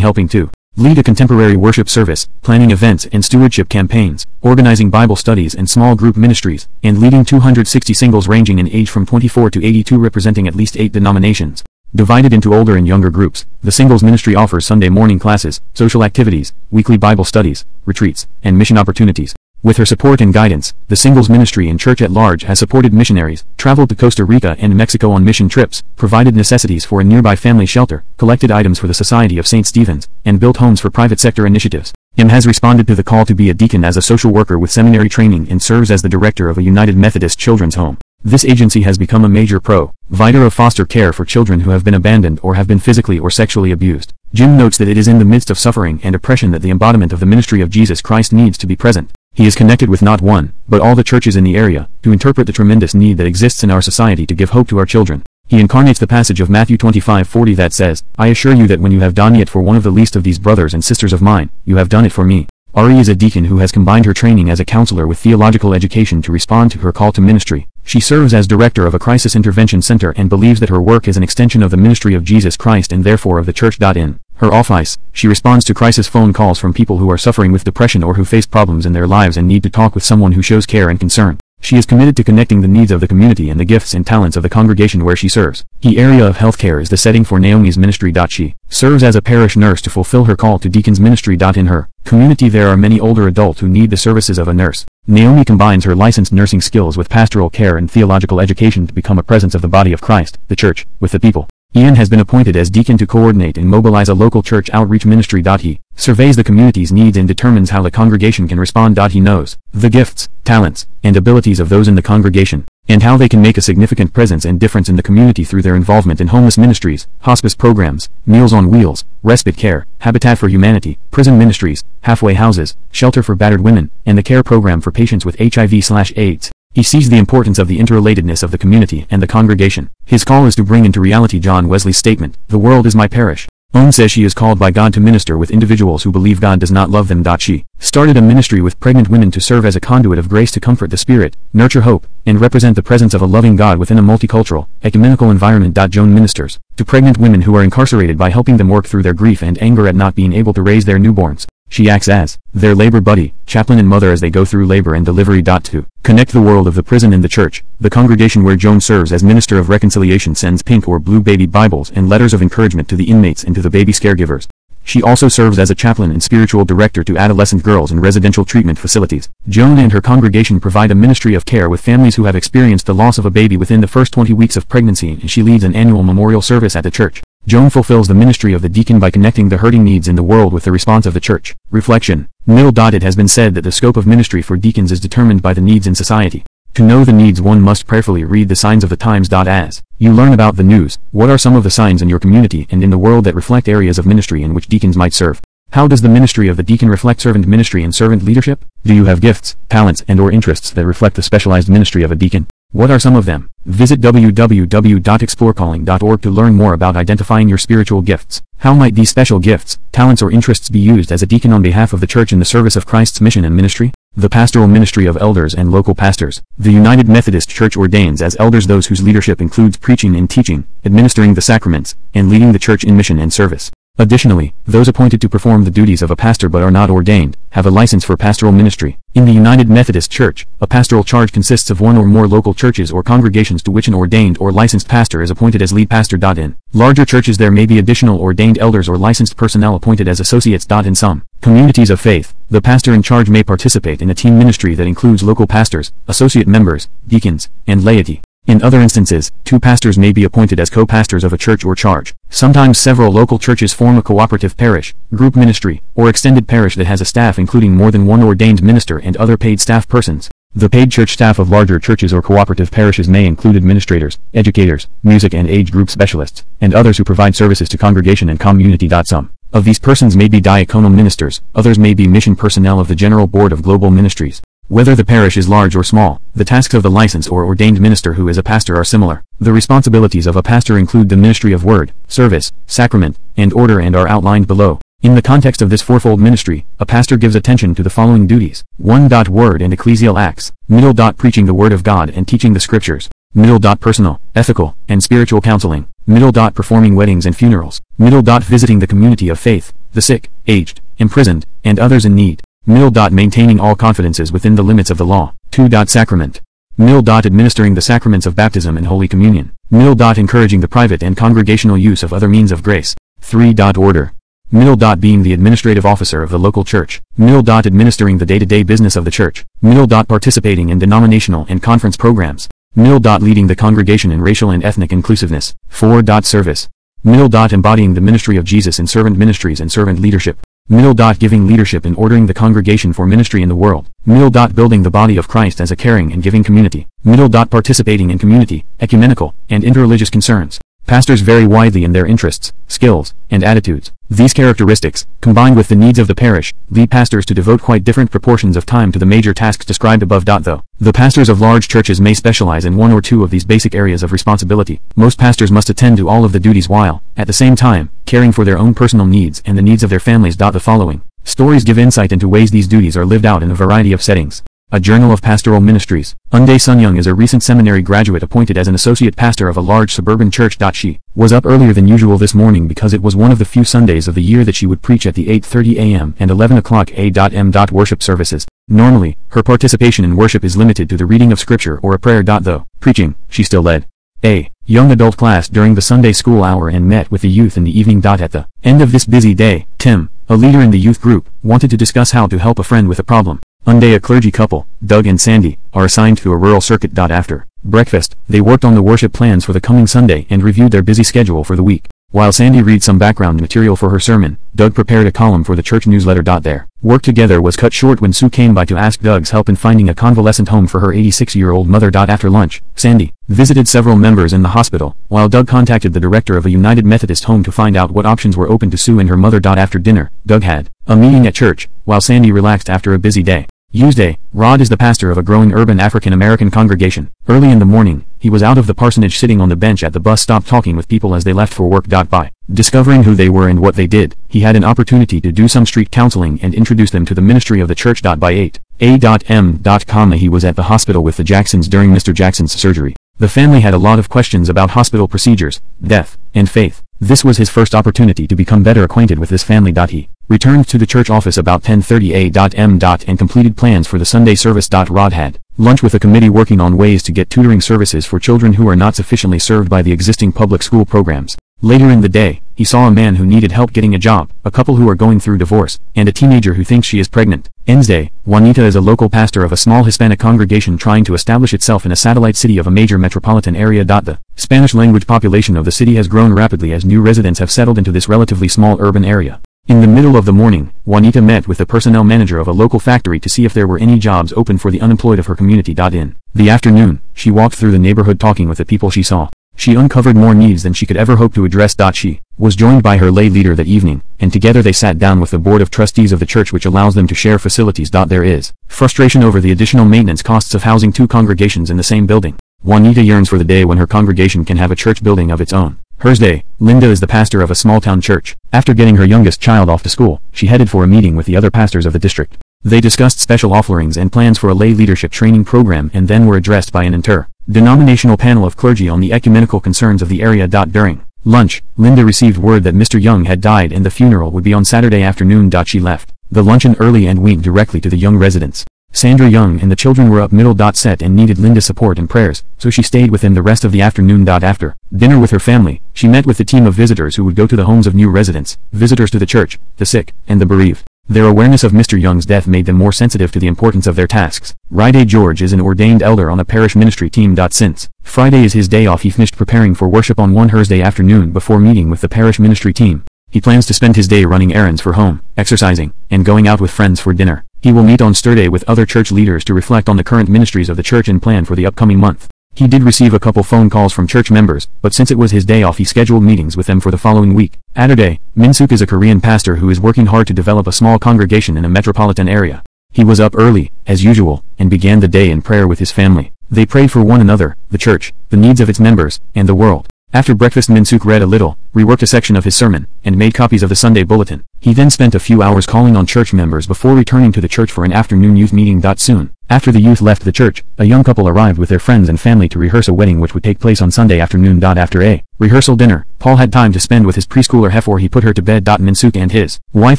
helping to lead a contemporary worship service, planning events and stewardship campaigns, organizing Bible studies and small group ministries, and leading 260 singles ranging in age from 24 to 82 representing at least eight denominations. Divided into older and younger groups, the singles ministry offers Sunday morning classes, social activities, weekly Bible studies, retreats, and mission opportunities. With her support and guidance, the singles ministry and church at large has supported missionaries, traveled to Costa Rica and Mexico on mission trips, provided necessities for a nearby family shelter, collected items for the Society of St. Stephen's, and built homes for private sector initiatives. M has responded to the call to be a deacon as a social worker with seminary training and serves as the director of a United Methodist Children's Home. This agency has become a major pro-vider of foster care for children who have been abandoned or have been physically or sexually abused. Jim notes that it is in the midst of suffering and oppression that the embodiment of the ministry of Jesus Christ needs to be present. He is connected with not one, but all the churches in the area, to interpret the tremendous need that exists in our society to give hope to our children. He incarnates the passage of Matthew 25:40 that says, I assure you that when you have done it for one of the least of these brothers and sisters of mine, you have done it for me. Ari is a deacon who has combined her training as a counselor with theological education to respond to her call to ministry. She serves as director of a crisis intervention center and believes that her work is an extension of the ministry of Jesus Christ and therefore of the church. In her office, she responds to crisis phone calls from people who are suffering with depression or who face problems in their lives and need to talk with someone who shows care and concern. She is committed to connecting the needs of the community and the gifts and talents of the congregation where she serves. The area of healthcare is the setting for Naomi's ministry. She serves as a parish nurse to fulfill her call to deacon's ministry. In her community there are many older adults who need the services of a nurse. Naomi combines her licensed nursing skills with pastoral care and theological education to become a presence of the body of Christ, the church, with the people. Ian has been appointed as deacon to coordinate and mobilize a local church outreach ministry. He surveys the community's needs and determines how the congregation can respond. He knows the gifts, talents, and abilities of those in the congregation, and how they can make a significant presence and difference in the community through their involvement in homeless ministries, hospice programs, Meals on Wheels, respite care, Habitat for Humanity, prison ministries, halfway houses, shelter for battered women, and the care program for patients with HIV/AIDS. He sees the importance of the interrelatedness of the community and the congregation. His call is to bring into reality John Wesley's statement, The world is my parish. Owen says she is called by God to minister with individuals who believe God does not love them. She started a ministry with pregnant women to serve as a conduit of grace to comfort the spirit, nurture hope, and represent the presence of a loving God within a multicultural, ecumenical environment. Joan ministers to pregnant women who are incarcerated by helping them work through their grief and anger at not being able to raise their newborns. She acts as their labor buddy, chaplain and mother as they go through labor and delivery. To connect the world of the prison and the church, the congregation where Joan serves as minister of reconciliation sends pink or blue baby Bibles and letters of encouragement to the inmates and to the baby caregivers. She also serves as a chaplain and spiritual director to adolescent girls in residential treatment facilities. Joan and her congregation provide a ministry of care with families who have experienced the loss of a baby within the first 20 weeks of pregnancy and she leads an annual memorial service at the church. Joan fulfills the ministry of the deacon by connecting the hurting needs in the world with the response of the church. Reflection. Middle. It has been said that the scope of ministry for deacons is determined by the needs in society. To know the needs one must prayerfully read the signs of the times. As you learn about the news, what are some of the signs in your community and in the world that reflect areas of ministry in which deacons might serve? How does the ministry of the deacon reflect servant ministry and servant leadership? Do you have gifts, talents and or interests that reflect the specialized ministry of a deacon? What are some of them? Visit www.explorecalling.org to learn more about identifying your spiritual gifts. How might these special gifts, talents or interests be used as a deacon on behalf of the church in the service of Christ's mission and ministry? The pastoral ministry of elders and local pastors. The United Methodist Church ordains as elders those whose leadership includes preaching and teaching, administering the sacraments, and leading the church in mission and service. Additionally, those appointed to perform the duties of a pastor but are not ordained, have a license for pastoral ministry. In the United Methodist Church, a pastoral charge consists of one or more local churches or congregations to which an ordained or licensed pastor is appointed as lead pastor. In larger churches there may be additional ordained elders or licensed personnel appointed as associates. In some communities of faith, the pastor in charge may participate in a team ministry that includes local pastors, associate members, deacons, and laity. In other instances, two pastors may be appointed as co-pastors of a church or charge. Sometimes several local churches form a cooperative parish, group ministry, or extended parish that has a staff including more than one ordained minister and other paid staff persons. The paid church staff of larger churches or cooperative parishes may include administrators, educators, music and age group specialists, and others who provide services to congregation and community. Some of these persons may be diaconal ministers, others may be mission personnel of the General Board of Global Ministries. Whether the parish is large or small, the tasks of the licensed or ordained minister who is a pastor are similar. The responsibilities of a pastor include the ministry of word, service, sacrament, and order and are outlined below. In the context of this fourfold ministry, a pastor gives attention to the following duties. 1. Word and ecclesial acts. Middle. Preaching the word of God and teaching the scriptures. Middle. Personal, ethical, and spiritual counseling. Middle. Performing weddings and funerals. Middle. Visiting the community of faith, the sick, aged, imprisoned, and others in need. Middle. Maintaining all confidences within the limits of the law. 2. Sacrament. Middle. Administering the sacraments of baptism and Holy Communion. Middle. Encouraging the private and congregational use of other means of grace. 3. Order. Middle. Being the administrative officer of the local church. Middle. Administering the day-to-day business of the church. Middle. Participating in denominational and conference programs. Middle. Leading the congregation in racial and ethnic inclusiveness. 4. Service. Middle. Embodying the ministry of Jesus in servant ministries and servant leadership. Middle. Giving leadership in ordering the congregation for ministry in the world. Middle. Building the body of Christ as a caring and giving community. Middle. Participating in community, ecumenical, and interreligious concerns. Pastors vary widely in their interests, skills, and attitudes. These characteristics, combined with the needs of the parish, lead pastors to devote quite different proportions of time to the major tasks described above. Though, the pastors of large churches may specialize in one or two of these basic areas of responsibility. Most pastors must attend to all of the duties while, at the same time, caring for their own personal needs and the needs of their families. The following stories give insight into ways these duties are lived out in a variety of settings. A Journal of Pastoral Ministries. Unday Sunyoung is a recent seminary graduate appointed as an associate pastor of a large suburban church. She was up earlier than usual this morning because it was one of the few Sundays of the year that she would preach at the 8.30 a.m. and 11 o'clock a.m. worship services. Normally, her participation in worship is limited to the reading of scripture or a prayer. Though, preaching, she still led a young adult class during the Sunday school hour and met with the youth in the evening. At the end of this busy day, Tim, a leader in the youth group, wanted to discuss how to help a friend with a problem. Unday a clergy couple, Doug and Sandy, are assigned to a rural circuit. After breakfast, they worked on the worship plans for the coming Sunday and reviewed their busy schedule for the week. While Sandy read some background material for her sermon, Doug prepared a column for the church newsletter. Their work together was cut short when Sue came by to ask Doug's help in finding a convalescent home for her 86-year-old mother. After lunch, Sandy visited several members in the hospital, while Doug contacted the director of a United Methodist home to find out what options were open to Sue and her mother. After dinner, Doug had a meeting at church, while Sandy relaxed after a busy day. Tuesday, Rod is the pastor of a growing urban African-American congregation. Early in the morning, he was out of the parsonage sitting on the bench at the bus stop talking with people as they left for work. By discovering who they were and what they did, he had an opportunity to do some street counseling and introduce them to the ministry of the church. By 8 a.m. He was at the hospital with the Jacksons during Mr. Jackson's surgery. The family had a lot of questions about hospital procedures, death, and faith. This was his first opportunity to become better acquainted with this family. He returned to the church office about 10.30 a.m. and completed plans for the Sunday service. Rod had lunch with a committee working on ways to get tutoring services for children who are not sufficiently served by the existing public school programs. Later in the day, he saw a man who needed help getting a job, a couple who are going through divorce, and a teenager who thinks she is pregnant. Wednesday, Juanita is a local pastor of a small Hispanic congregation trying to establish itself in a satellite city of a major metropolitan area. The Spanish-language population of the city has grown rapidly as new residents have settled into this relatively small urban area. In the middle of the morning, Juanita met with the personnel manager of a local factory to see if there were any jobs open for the unemployed of her community. In the afternoon, she walked through the neighborhood talking with the people she saw. She uncovered more needs than she could ever hope to address. She was joined by her lay leader that evening, and together they sat down with the board of trustees of the church which allows them to share facilities. There is frustration over the additional maintenance costs of housing two congregations in the same building. Juanita yearns for the day when her congregation can have a church building of its own. Thursday, Linda is the pastor of a small-town church. After getting her youngest child off to school, she headed for a meeting with the other pastors of the district. They discussed special offerings and plans for a lay leadership training program and then were addressed by an inter-denominational panel of clergy on the ecumenical concerns of the area. During lunch, Linda received word that Mr. Young had died and the funeral would be on Saturday afternoon. She left the luncheon early and went directly to the young residence. Sandra Young and the children were up middle. Set and needed Linda's support and prayers, so she stayed with them the rest of the afternoon. After dinner with her family, she met with the team of visitors who would go to the homes of new residents, visitors to the church, the sick, and the bereaved. Their awareness of Mr. Young's death made them more sensitive to the importance of their tasks. Ryday George is an ordained elder on a parish ministry team. Since Friday is his day off he finished preparing for worship on one Thursday afternoon before meeting with the parish ministry team. He plans to spend his day running errands for home, exercising, and going out with friends for dinner. He will meet on Sturday with other church leaders to reflect on the current ministries of the church and plan for the upcoming month. He did receive a couple phone calls from church members, but since it was his day off he scheduled meetings with them for the following week. Atterday, Minsuk is a Korean pastor who is working hard to develop a small congregation in a metropolitan area. He was up early, as usual, and began the day in prayer with his family. They prayed for one another, the church, the needs of its members, and the world. After breakfast Minsuk read a little, reworked a section of his sermon, and made copies of the Sunday Bulletin. He then spent a few hours calling on church members before returning to the church for an afternoon youth meeting. Soon, after the youth left the church, a young couple arrived with their friends and family to rehearse a wedding which would take place on Sunday afternoon. After a rehearsal dinner, Paul had time to spend with his preschooler Hefor he put her to bed. Minsuk and his wife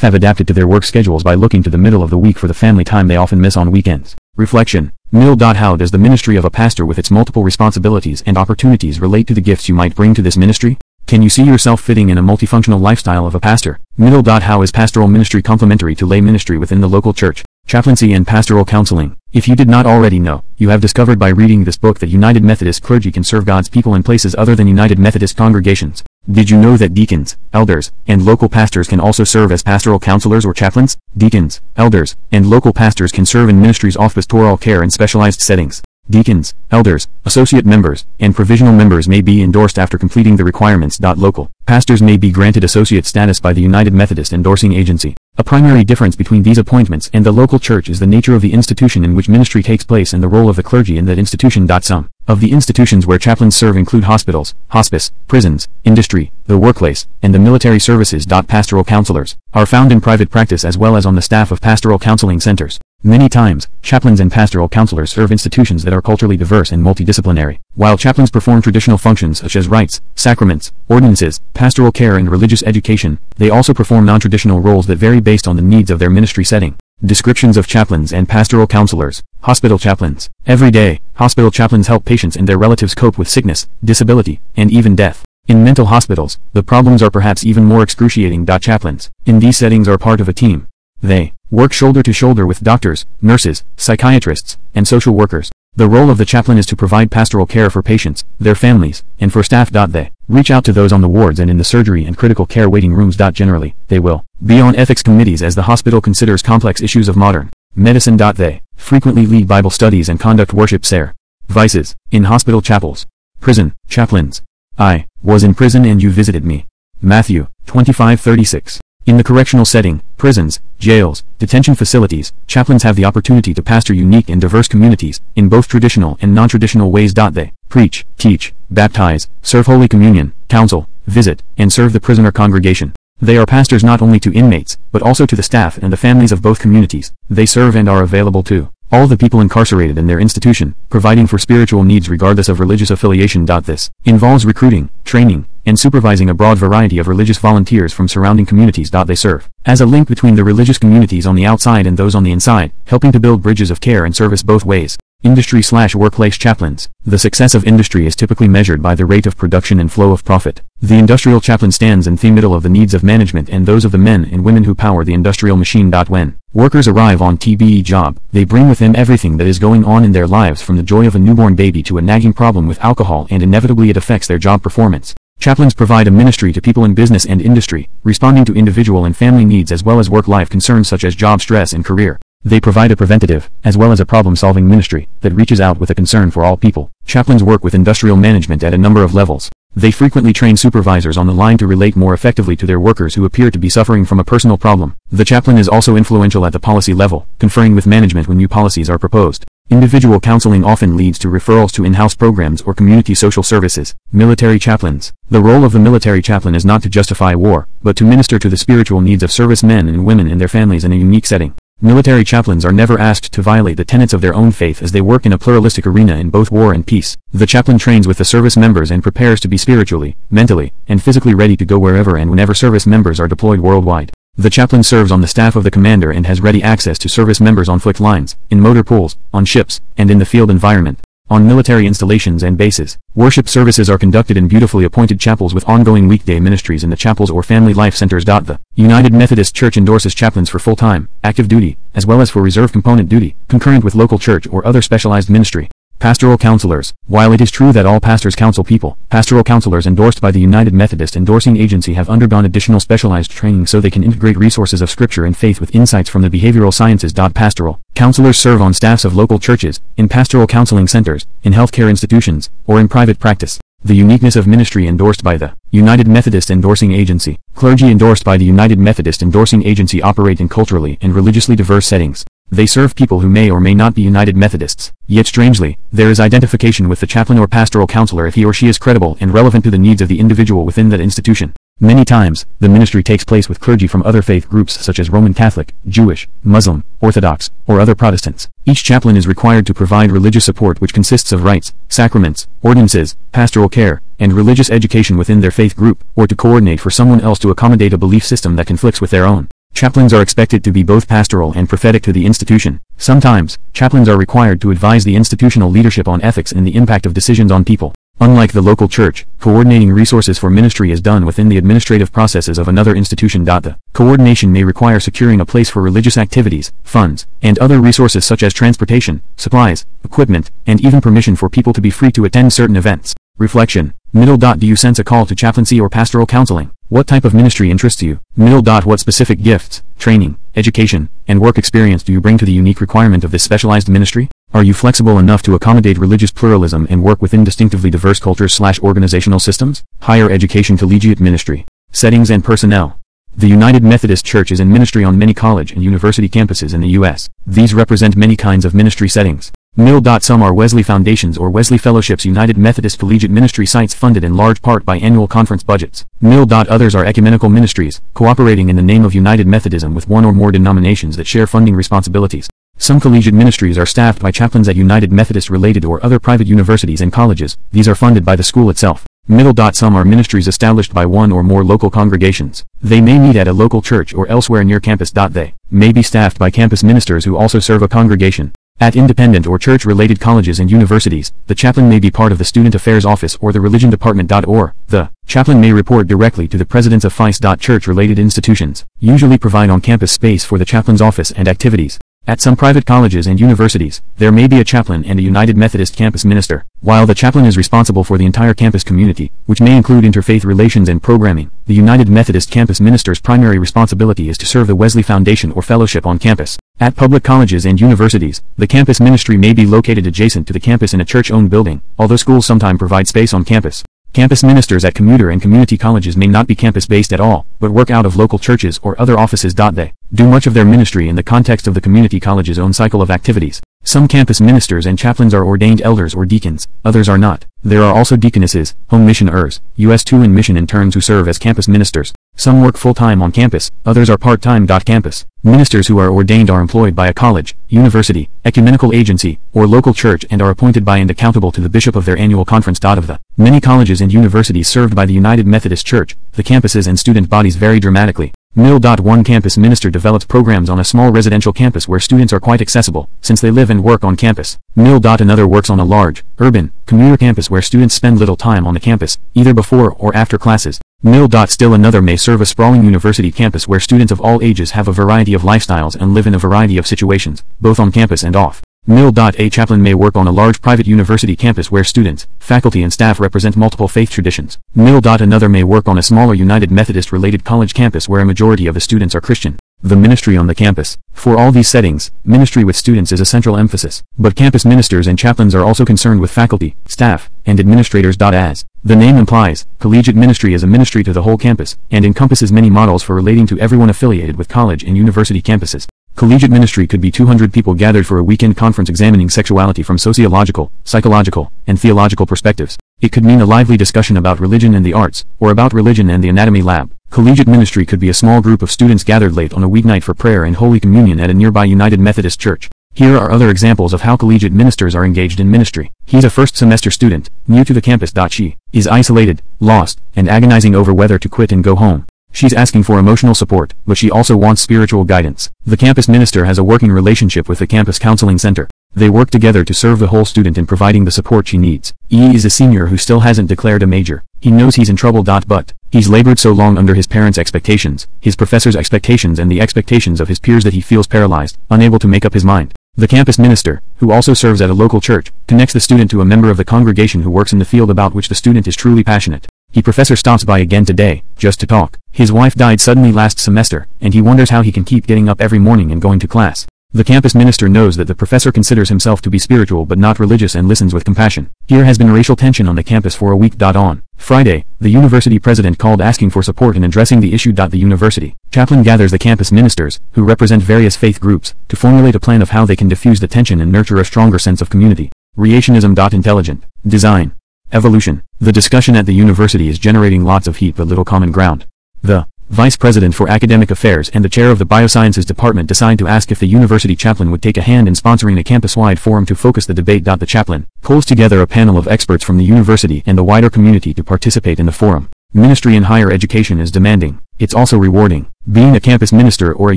have adapted to their work schedules by looking to the middle of the week for the family time they often miss on weekends. Reflection. Mil. How does the ministry of a pastor with its multiple responsibilities and opportunities relate to the gifts you might bring to this ministry? Can you see yourself fitting in a multifunctional lifestyle of a pastor? Middle. How is pastoral ministry complementary to lay ministry within the local church? Chaplaincy and Pastoral Counseling. If you did not already know, you have discovered by reading this book that United Methodist clergy can serve God's people in places other than United Methodist congregations. Did you know that deacons, elders, and local pastors can also serve as pastoral counselors or chaplains? Deacons, elders, and local pastors can serve in ministries of pastoral care in specialized settings. Deacons, elders, associate members, and provisional members may be endorsed after completing the requirements. Local pastors may be granted associate status by the United Methodist Endorsing Agency. A primary difference between these appointments and the local church is the nature of the institution in which ministry takes place and the role of the clergy in that institution. Some of the institutions where chaplains serve include hospitals, hospice, prisons, industry, the workplace, and the military services. Pastoral counselors are found in private practice as well as on the staff of pastoral counseling centers. Many times, chaplains and pastoral counselors serve institutions that are culturally diverse and multidisciplinary. While chaplains perform traditional functions such as rites, sacraments, ordinances, pastoral care and religious education, they also perform non-traditional roles that vary based on the needs of their ministry setting. Descriptions of chaplains and pastoral counselors. Hospital chaplains. Every day, hospital chaplains help patients and their relatives cope with sickness, disability, and even death. In mental hospitals, the problems are perhaps even more excruciating. Chaplains, in these settings are part of a team. They work shoulder to shoulder with doctors, nurses, psychiatrists, and social workers. The role of the chaplain is to provide pastoral care for patients, their families, and for staff. They reach out to those on the wards and in the surgery and critical care waiting rooms. Generally, they will be on ethics committees as the hospital considers complex issues of modern medicine. They frequently lead Bible studies and conduct worship ser vices in hospital chapels. Prison chaplains. I was in prison and you visited me. Matthew 25:36. In the correctional setting, prisons, jails, detention facilities, chaplains have the opportunity to pastor unique and diverse communities, in both traditional and non-traditional ways. They preach, teach, baptize, serve Holy Communion, counsel, visit, and serve the prisoner congregation. They are pastors not only to inmates, but also to the staff and the families of both communities. They serve and are available to all the people incarcerated in their institution, providing for spiritual needs regardless of religious affiliation. This involves recruiting, training, and supervising a broad variety of religious volunteers from surrounding communities. They serve as a link between the religious communities on the outside and those on the inside, helping to build bridges of care and service both ways. Industry slash workplace chaplains. The success of industry is typically measured by the rate of production and flow of profit. The industrial chaplain stands in the middle of the needs of management and those of the men and women who power the industrial machine. When workers arrive on TBE job, they bring with them everything that is going on in their lives from the joy of a newborn baby to a nagging problem with alcohol and inevitably it affects their job performance. Chaplains provide a ministry to people in business and industry, responding to individual and family needs as well as work-life concerns such as job stress and career. They provide a preventative, as well as a problem-solving ministry, that reaches out with a concern for all people. Chaplains work with industrial management at a number of levels. They frequently train supervisors on the line to relate more effectively to their workers who appear to be suffering from a personal problem. The chaplain is also influential at the policy level, conferring with management when new policies are proposed. Individual counseling often leads to referrals to in-house programs or community social services. Military chaplains. The role of the military chaplain is not to justify war, but to minister to the spiritual needs of servicemen and women and their families in a unique setting. Military chaplains are never asked to violate the tenets of their own faith as they work in a pluralistic arena in both war and peace. The chaplain trains with the service members and prepares to be spiritually, mentally, and physically ready to go wherever and whenever service members are deployed worldwide. The chaplain serves on the staff of the commander and has ready access to service members on flight lines, in motor pools, on ships, and in the field environment. On military installations and bases, worship services are conducted in beautifully appointed chapels with ongoing weekday ministries in the chapels or family life centers. The United Methodist Church endorses chaplains for full-time, active duty, as well as for reserve component duty, concurrent with local church or other specialized ministry. Pastoral counselors. While it is true that all pastors counsel people, pastoral counselors endorsed by the United Methodist Endorsing Agency have undergone additional specialized training so they can integrate resources of scripture and faith with insights from the behavioral sciences. Pastoral counselors serve on staffs of local churches, in pastoral counseling centers, in healthcare institutions, or in private practice. The uniqueness of ministry endorsed by the United Methodist Endorsing Agency. Clergy endorsed by the United Methodist Endorsing Agency operate in culturally and religiously diverse settings. They serve people who may or may not be United Methodists. Yet strangely, there is identification with the chaplain or pastoral counselor if he or she is credible and relevant to the needs of the individual within that institution. Many times, the ministry takes place with clergy from other faith groups such as Roman Catholic, Jewish, Muslim, Orthodox, or other Protestants. Each chaplain is required to provide religious support which consists of rites, sacraments, ordinances, pastoral care, and religious education within their faith group, or to coordinate for someone else to accommodate a belief system that conflicts with their own. Chaplains are expected to be both pastoral and prophetic to the institution. Sometimes, chaplains are required to advise the institutional leadership on ethics and the impact of decisions on people. Unlike the local church, coordinating resources for ministry is done within the administrative processes of another institution. The coordination may require securing a place for religious activities, funds, and other resources such as transportation, supplies, equipment, and even permission for people to be free to attend certain events. Reflection. Middle dot do you sense a call to chaplaincy or pastoral counseling? What type of ministry interests you? Middle dot what specific gifts, training, education, and work experience do you bring to the unique requirement of this specialized ministry? Are you flexible enough to accommodate religious pluralism and work within distinctively diverse cultures slash organizational systems? Higher education collegiate ministry. Settings and personnel. The United Methodist Church is in ministry on many college and university campuses in the U.S. These represent many kinds of ministry settings. Mill. Some are Wesley Foundations or Wesley Fellowships United Methodist Collegiate Ministry sites funded in large part by annual conference budgets. Mill. Others are ecumenical ministries, cooperating in the name of United Methodism with one or more denominations that share funding responsibilities. Some collegiate ministries are staffed by chaplains at United Methodist related or other private universities and colleges, these are funded by the school itself. Middle. Some are ministries established by one or more local congregations. They may meet at a local church or elsewhere near campus. They may be staffed by campus ministers who also serve a congregation. At independent or church-related colleges and universities, the chaplain may be part of the Student Affairs Office or the Religion Department. Or, the chaplain may report directly to the presidents of FICE. Church-related institutions usually provide on-campus space for the chaplain's office and activities. At some private colleges and universities, there may be a chaplain and a United Methodist campus minister, while the chaplain is responsible for the entire campus community, which may include interfaith relations and programming. The United Methodist campus minister's primary responsibility is to serve the Wesley Foundation or fellowship on campus. At public colleges and universities, the campus ministry may be located adjacent to the campus in a church-owned building, although schools sometimes provide space on campus. Campus ministers at commuter and community colleges may not be campus-based at all, but work out of local churches or other offices. They do much of their ministry in the context of the community college's own cycle of activities. Some campus ministers and chaplains are ordained elders or deacons, others are not. There are also deaconesses, home missioners, US2 and mission interns who serve as campus ministers. Some work full-time on campus, others are part-time. Campus ministers who are ordained are employed by a college, university, ecumenical agency, or local church and are appointed by and accountable to the bishop of their annual conference. Of the many colleges and universities served by the United Methodist Church, the campuses and student bodies vary dramatically. Mill. One campus minister develops programs on a small residential campus where students are quite accessible, since they live and work on campus. Mill. Another works on a large, urban, commuter campus where students spend little time on the campus, either before or after classes. Mill. Still another may serve a sprawling university campus where students of all ages have a variety of lifestyles and live in a variety of situations, both on campus and off. Mill. A chaplain may work on a large private university campus where students, faculty and staff represent multiple faith traditions. Mill. Another may work on a smaller United Methodist related college campus where a majority of the students are Christian. The ministry on the campus. For all these settings, ministry with students is a central emphasis, but campus ministers and chaplains are also concerned with faculty, staff, and administrators. As the name implies, collegiate ministry is a ministry to the whole campus, and encompasses many models for relating to everyone affiliated with college and university campuses. Collegiate ministry could be 200 people gathered for a weekend conference examining sexuality from sociological, psychological, and theological perspectives. It could mean a lively discussion about religion and the arts, or about religion and the anatomy lab. Collegiate ministry could be a small group of students gathered late on a weeknight for prayer and Holy Communion at a nearby United Methodist church. Here are other examples of how collegiate ministers are engaged in ministry. He's a first semester student, new to the campus. She is isolated, lost, and agonizing over whether to quit and go home. She's asking for emotional support, but she also wants spiritual guidance. The campus minister has a working relationship with the campus counseling center. They work together to serve the whole student in providing the support she needs. E is a senior who still hasn't declared a major. He knows he's in trouble. But, he's labored so long under his parents' expectations, his professors' expectations and the expectations of his peers that he feels paralyzed, unable to make up his mind. The campus minister, who also serves at a local church, connects the student to a member of the congregation who works in the field about which the student is truly passionate. He professor stops by again today, just to talk. His wife died suddenly last semester, and he wonders how he can keep getting up every morning and going to class. The campus minister knows that the professor considers himself to be spiritual but not religious and listens with compassion. Here has been racial tension on the campus for a week. On Friday, the university president called asking for support in addressing the issue. The university chaplain gathers the campus ministers, who represent various faith groups, to formulate a plan of how they can diffuse the tension and nurture a stronger sense of community. Reationism. Intelligent design evolution. The discussion at the university is generating lots of heat but little common ground. The Vice President for Academic Affairs and the Chair of the Biosciences Department decide to ask if the university chaplain would take a hand in sponsoring a campus-wide forum to focus the debate. The chaplain pulls together a panel of experts from the university and the wider community to participate in the forum. Ministry in higher education is demanding. It's also rewarding. Being a campus minister or a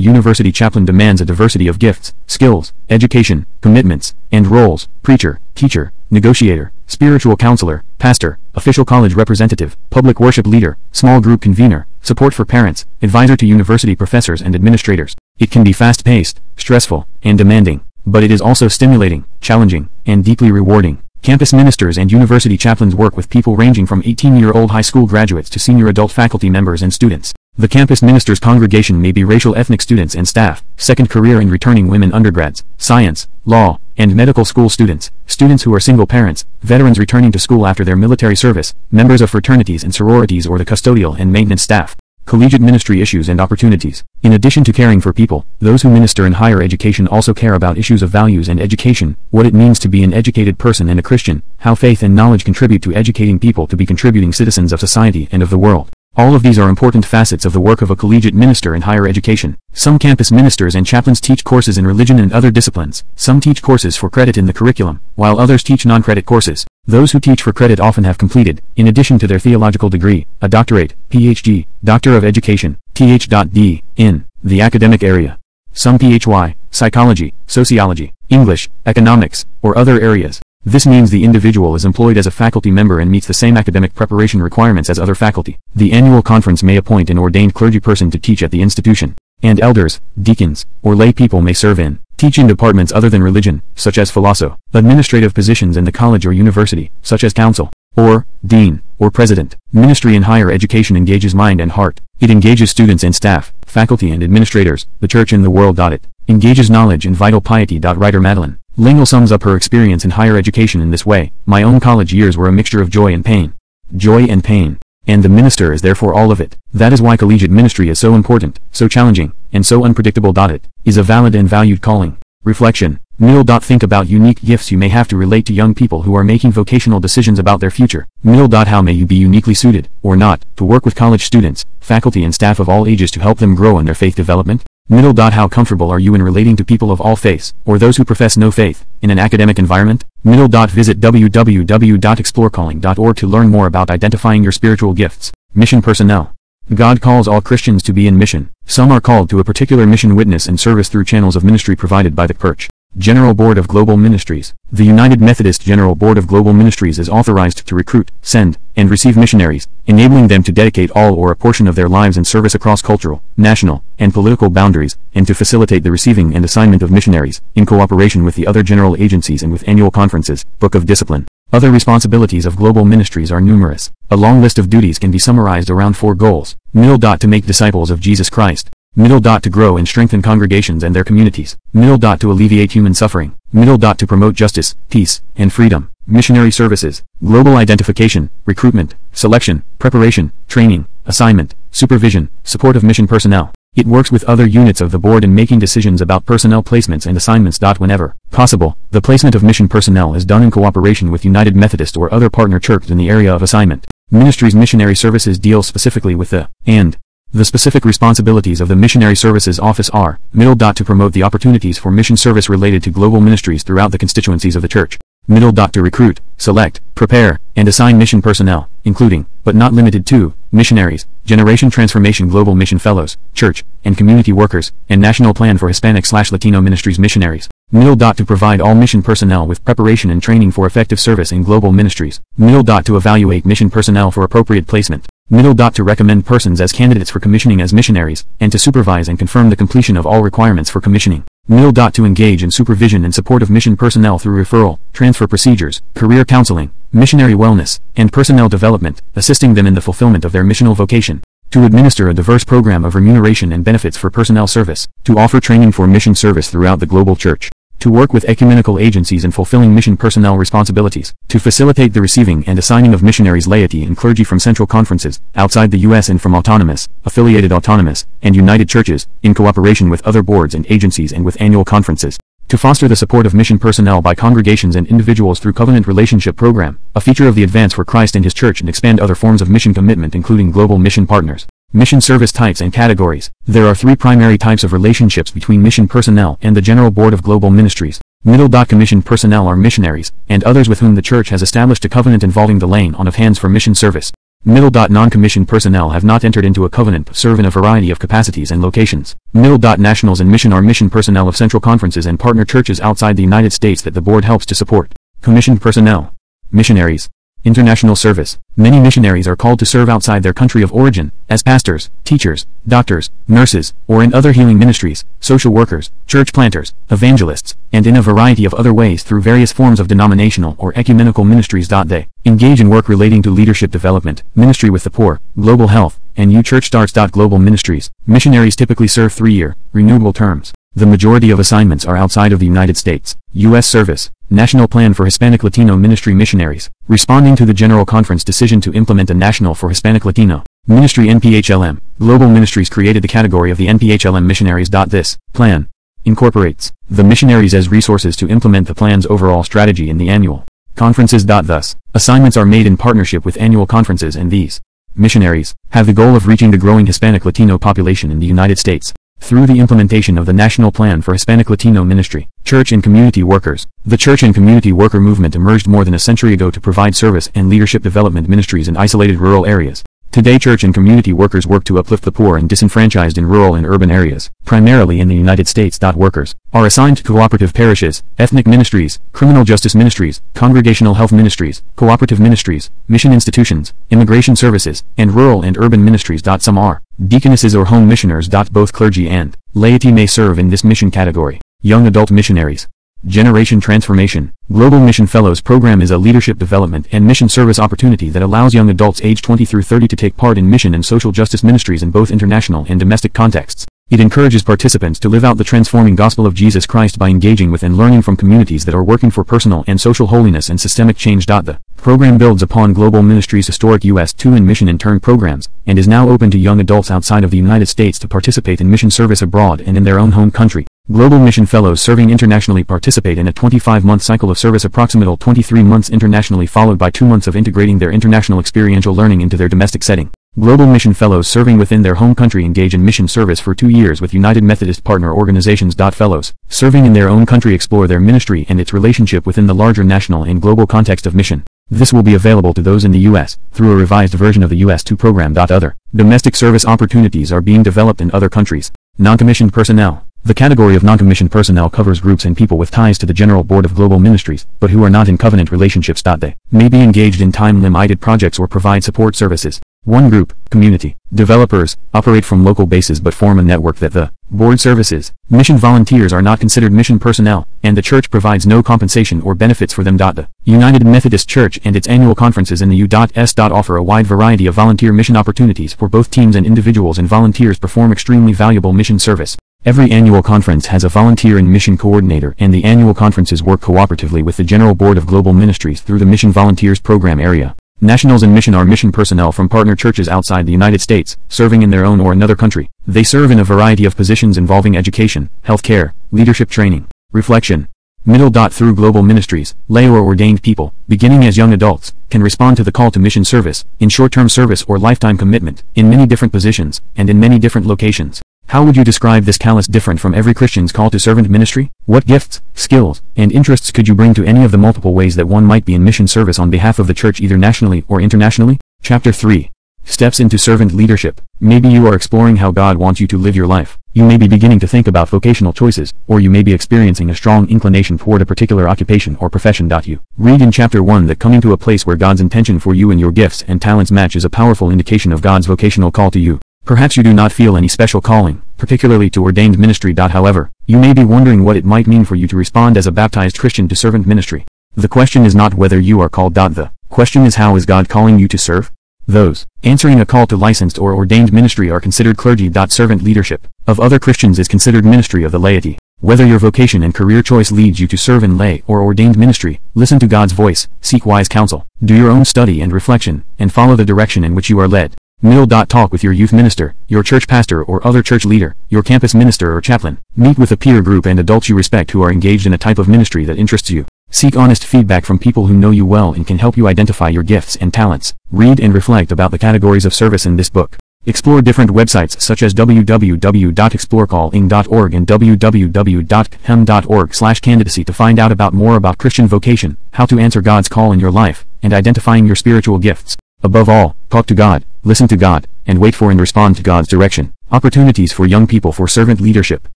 university chaplain demands a diversity of gifts, skills, education, commitments, and roles, preacher, teacher, negotiator, spiritual counselor, pastor, official college representative, public worship leader, small group convener, support for parents, advisor to university professors and administrators. It can be fast-paced, stressful, and demanding, but it is also stimulating, challenging, and deeply rewarding. Campus ministers and university chaplains work with people ranging from 18-year-old high school graduates to senior adult faculty members and students. The campus minister's congregation may be racial ethnic students and staff, second career and returning women undergrads, science, law, and medical school students, students who are single parents, veterans returning to school after their military service, members of fraternities and sororities or the custodial and maintenance staff collegiate ministry issues and opportunities. In addition to caring for people, those who minister in higher education also care about issues of values and education, what it means to be an educated person and a Christian, how faith and knowledge contribute to educating people to be contributing citizens of society and of the world. All of these are important facets of the work of a collegiate minister in higher education. Some campus ministers and chaplains teach courses in religion and other disciplines. Some teach courses for credit in the curriculum, while others teach non-credit courses. Those who teach for credit often have completed, in addition to their theological degree, a doctorate, PhD, Doctor of Education, Th.D., in the academic area. Some PHY, psychology, sociology, English, economics, or other areas. This means the individual is employed as a faculty member and meets the same academic preparation requirements as other faculty. The annual conference may appoint an ordained clergy person to teach at the institution, and elders, deacons, or lay people may serve in teaching departments other than religion, such as philosophy, administrative positions in the college or university, such as council, or dean, or president. Ministry in higher education engages mind and heart. It engages students and staff, faculty and administrators, the church and the world. It engages knowledge and vital piety. Writer Madeleine L'Engle sums up her experience in higher education in this way, my own college years were a mixture of joy and pain. Joy and pain. And the minister is therefore all of it. That is why collegiate ministry is so important, so challenging, and so unpredictable. It is a valid and valued calling. Reflection. Middle. Think about unique gifts you may have to relate to young people who are making vocational decisions about their future. Middle. How may you be uniquely suited, or not, to work with college students, faculty and staff of all ages to help them grow in their faith development? Middle. How comfortable are you in relating to people of all faiths, or those who profess no faith, in an academic environment? Middle. Visit www.explorecalling.org to learn more about identifying your spiritual gifts. Mission personnel. God calls all Christians to be in mission. Some are called to a particular mission witness and service through channels of ministry provided by the Church. General Board of Global Ministries. The United Methodist General Board of Global Ministries is authorized to recruit, send, and receive missionaries, enabling them to dedicate all or a portion of their lives in service across cultural, national, and political boundaries, and to facilitate the receiving and assignment of missionaries, in cooperation with the other general agencies and with annual conferences. Book of Discipline. Other responsibilities of global ministries are numerous. A long list of duties can be summarized around four goals. Dot to make disciples of Jesus Christ. Middle dot to grow and strengthen congregations and their communities. Middle dot to alleviate human suffering. Middle dot to promote justice, peace, and freedom. Missionary services. Global identification, recruitment, selection, preparation, training, assignment, supervision, support of mission personnel. It works with other units of the board in making decisions about personnel placements and assignments. Whenever possible, the placement of mission personnel is done in cooperation with United Methodist or other partner churches in the area of assignment. Ministry's missionary services deal specifically with the and the specific responsibilities of the Missionary Services Office are, middle dot to promote the opportunities for mission service related to global ministries throughout the constituencies of the Church. Middle dot to recruit, select, prepare, and assign mission personnel, including, but not limited to, missionaries, Generation Transformation Global Mission Fellows, church, and community workers, and National Plan for Hispanic slash Latino Ministries missionaries. Middle dot to provide all mission personnel with preparation and training for effective service in global ministries. Middle dot to evaluate mission personnel for appropriate placement. Middle dot to recommend persons as candidates for commissioning as missionaries, and to supervise and confirm the completion of all requirements for commissioning. Middle dot to engage in supervision and support of mission personnel through referral, transfer procedures, career counseling, missionary wellness, and personnel development, assisting them in the fulfillment of their missional vocation. to administer a diverse program of remuneration and benefits for personnel service, to offer training for mission service throughout the global church, to work with ecumenical agencies in fulfilling mission personnel responsibilities, to facilitate the receiving and assigning of missionaries laity and clergy from central conferences, outside the U.S. and from autonomous, affiliated autonomous, and united churches, in cooperation with other boards and agencies and with annual conferences, to foster the support of mission personnel by congregations and individuals through Covenant Relationship Program, a feature of the Advance for Christ and His Church and expand other forms of mission commitment including global mission partners. Mission service types and categories. There are three primary types of relationships between mission personnel and the General Board of Global Ministries. Middle. dot Commissioned personnel are missionaries, and others with whom the Church has established a covenant involving the laying on of hands for mission service. Middle. dot Non-commissioned personnel have not entered into a covenant but serve in a variety of capacities and locations. Middle. dot Nationals and mission are mission personnel of central conferences and partner churches outside the United States that the board helps to support. Commissioned personnel. Missionaries. International service. Many missionaries are called to serve outside their country of origin, as pastors, teachers, doctors, nurses, or in other healing ministries, social workers, church planters, evangelists, and in a variety of other ways through various forms of denominational or ecumenical ministries. They engage in work relating to leadership development, ministry with the poor, global health, and U Church starts. Global ministries. Missionaries typically serve three-year, renewable terms. The majority of assignments are outside of the United States. U.S. Service, National Plan for Hispanic Latino Ministry Missionaries, responding to the General Conference decision to implement a National for Hispanic Latino Ministry NPHLM, Global Ministries created the category of the NPHLM missionaries. This plan incorporates the missionaries as resources to implement the plan's overall strategy in the annual conferences. Thus, assignments are made in partnership with annual conferences and these missionaries have the goal of reaching the growing Hispanic Latino population in the United States. Through the implementation of the National Plan for Hispanic Latino Ministry, Church and Community Workers, the Church and Community Worker movement emerged more than a century ago to provide service and leadership development ministries in isolated rural areas. Today church and community workers work to uplift the poor and disenfranchised in rural and urban areas, primarily in the United States. Workers are assigned to cooperative parishes, ethnic ministries, criminal justice ministries, congregational health ministries, cooperative ministries, mission institutions, immigration services, and rural and urban ministries. Some are deaconesses or home missioners. Both clergy and laity may serve in this mission category. Young adult missionaries Generation Transformation Global Mission Fellows program is a leadership development and mission service opportunity that allows young adults aged 20 through 30 to take part in mission and social justice ministries in both international and domestic contexts. It encourages participants to live out the transforming gospel of Jesus Christ by engaging with and learning from communities that are working for personal and social holiness and systemic change. The program builds upon Global Ministries' historic U.S. 2 and Mission Intern programs, and is now open to young adults outside of the United States to participate in mission service abroad and in their own home country. Global Mission Fellows serving internationally participate in a 25-month cycle of service approximately 23 months internationally followed by 2 months of integrating their international experiential learning into their domestic setting. Global Mission Fellows serving within their home country engage in mission service for two years with United Methodist Partner Organizations. Fellows, serving in their own country explore their ministry and its relationship within the larger national and global context of mission. This will be available to those in the U.S. through a revised version of the U.S. 2 program. Other domestic service opportunities are being developed in other countries. Non-commissioned personnel the category of non-commissioned personnel covers groups and people with ties to the General Board of Global Ministries, but who are not in covenant relationships. They may be engaged in time-limited projects or provide support services. One group, community, developers, operate from local bases but form a network that the board services. Mission volunteers are not considered mission personnel, and the church provides no compensation or benefits for them. The United Methodist Church and its annual conferences in the U.S. offer a wide variety of volunteer mission opportunities for both teams and individuals and volunteers perform extremely valuable mission service. Every annual conference has a volunteer and mission coordinator and the annual conferences work cooperatively with the General Board of Global Ministries through the Mission Volunteers Program area. Nationals and mission are mission personnel from partner churches outside the United States, serving in their own or another country. They serve in a variety of positions involving education, health care, leadership training, reflection. Middle dot through global ministries, lay or ordained people, beginning as young adults, can respond to the call to mission service, in short-term service or lifetime commitment, in many different positions, and in many different locations. How would you describe this callus different from every Christian's call to servant ministry? What gifts, skills, and interests could you bring to any of the multiple ways that one might be in mission service on behalf of the church either nationally or internationally? Chapter 3. Steps into servant leadership. Maybe you are exploring how God wants you to live your life. You may be beginning to think about vocational choices, or you may be experiencing a strong inclination toward a particular occupation or profession. You read in chapter 1 that coming to a place where God's intention for you and your gifts and talents match is a powerful indication of God's vocational call to you. Perhaps you do not feel any special calling, particularly to ordained ministry. However, you may be wondering what it might mean for you to respond as a baptized Christian to servant ministry. The question is not whether you are called. The question is how is God calling you to serve? Those answering a call to licensed or ordained ministry are considered clergy. Servant leadership of other Christians is considered ministry of the laity. Whether your vocation and career choice leads you to serve in lay or ordained ministry, listen to God's voice, seek wise counsel, do your own study and reflection, and follow the direction in which you are led. Middle. Talk with your youth minister, your church pastor or other church leader, your campus minister or chaplain. Meet with a peer group and adults you respect who are engaged in a type of ministry that interests you. Seek honest feedback from people who know you well and can help you identify your gifts and talents. Read and reflect about the categories of service in this book. Explore different websites such as www.explorecalling.org and www.chem.org slash candidacy to find out about more about Christian vocation, how to answer God's call in your life, and identifying your spiritual gifts. Above all, talk to God, listen to God, and wait for and respond to God's direction. Opportunities for young people for servant leadership.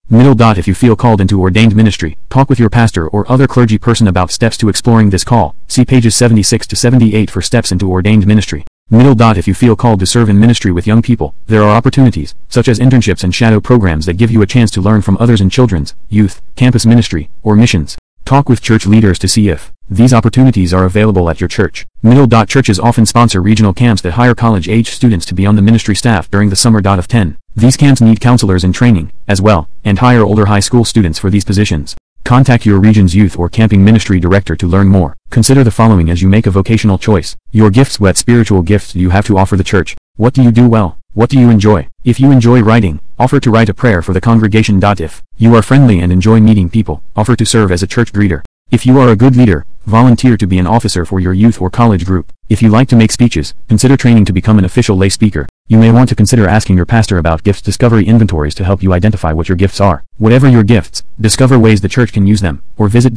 Middle dot if you feel called into ordained ministry, talk with your pastor or other clergy person about steps to exploring this call. See pages 76 to 78 for steps into ordained ministry. Middle dot if you feel called to serve in ministry with young people, there are opportunities, such as internships and shadow programs that give you a chance to learn from others in children's, youth, campus ministry, or missions. Talk with church leaders to see if these opportunities are available at your church. Middle dot churches often sponsor regional camps that hire college-age students to be on the ministry staff during the summer of 10. These camps need counselors in training, as well, and hire older high school students for these positions. Contact your region's youth or camping ministry director to learn more. Consider the following as you make a vocational choice. Your gifts What spiritual gifts do you have to offer the church? What do you do well? What do you enjoy? If you enjoy writing, offer to write a prayer for the congregation. If you are friendly and enjoy meeting people, offer to serve as a church greeter. If you are a good leader, volunteer to be an officer for your youth or college group. If you like to make speeches, consider training to become an official lay speaker. You may want to consider asking your pastor about gifts discovery inventories to help you identify what your gifts are. Whatever your gifts, discover ways the church can use them, or visit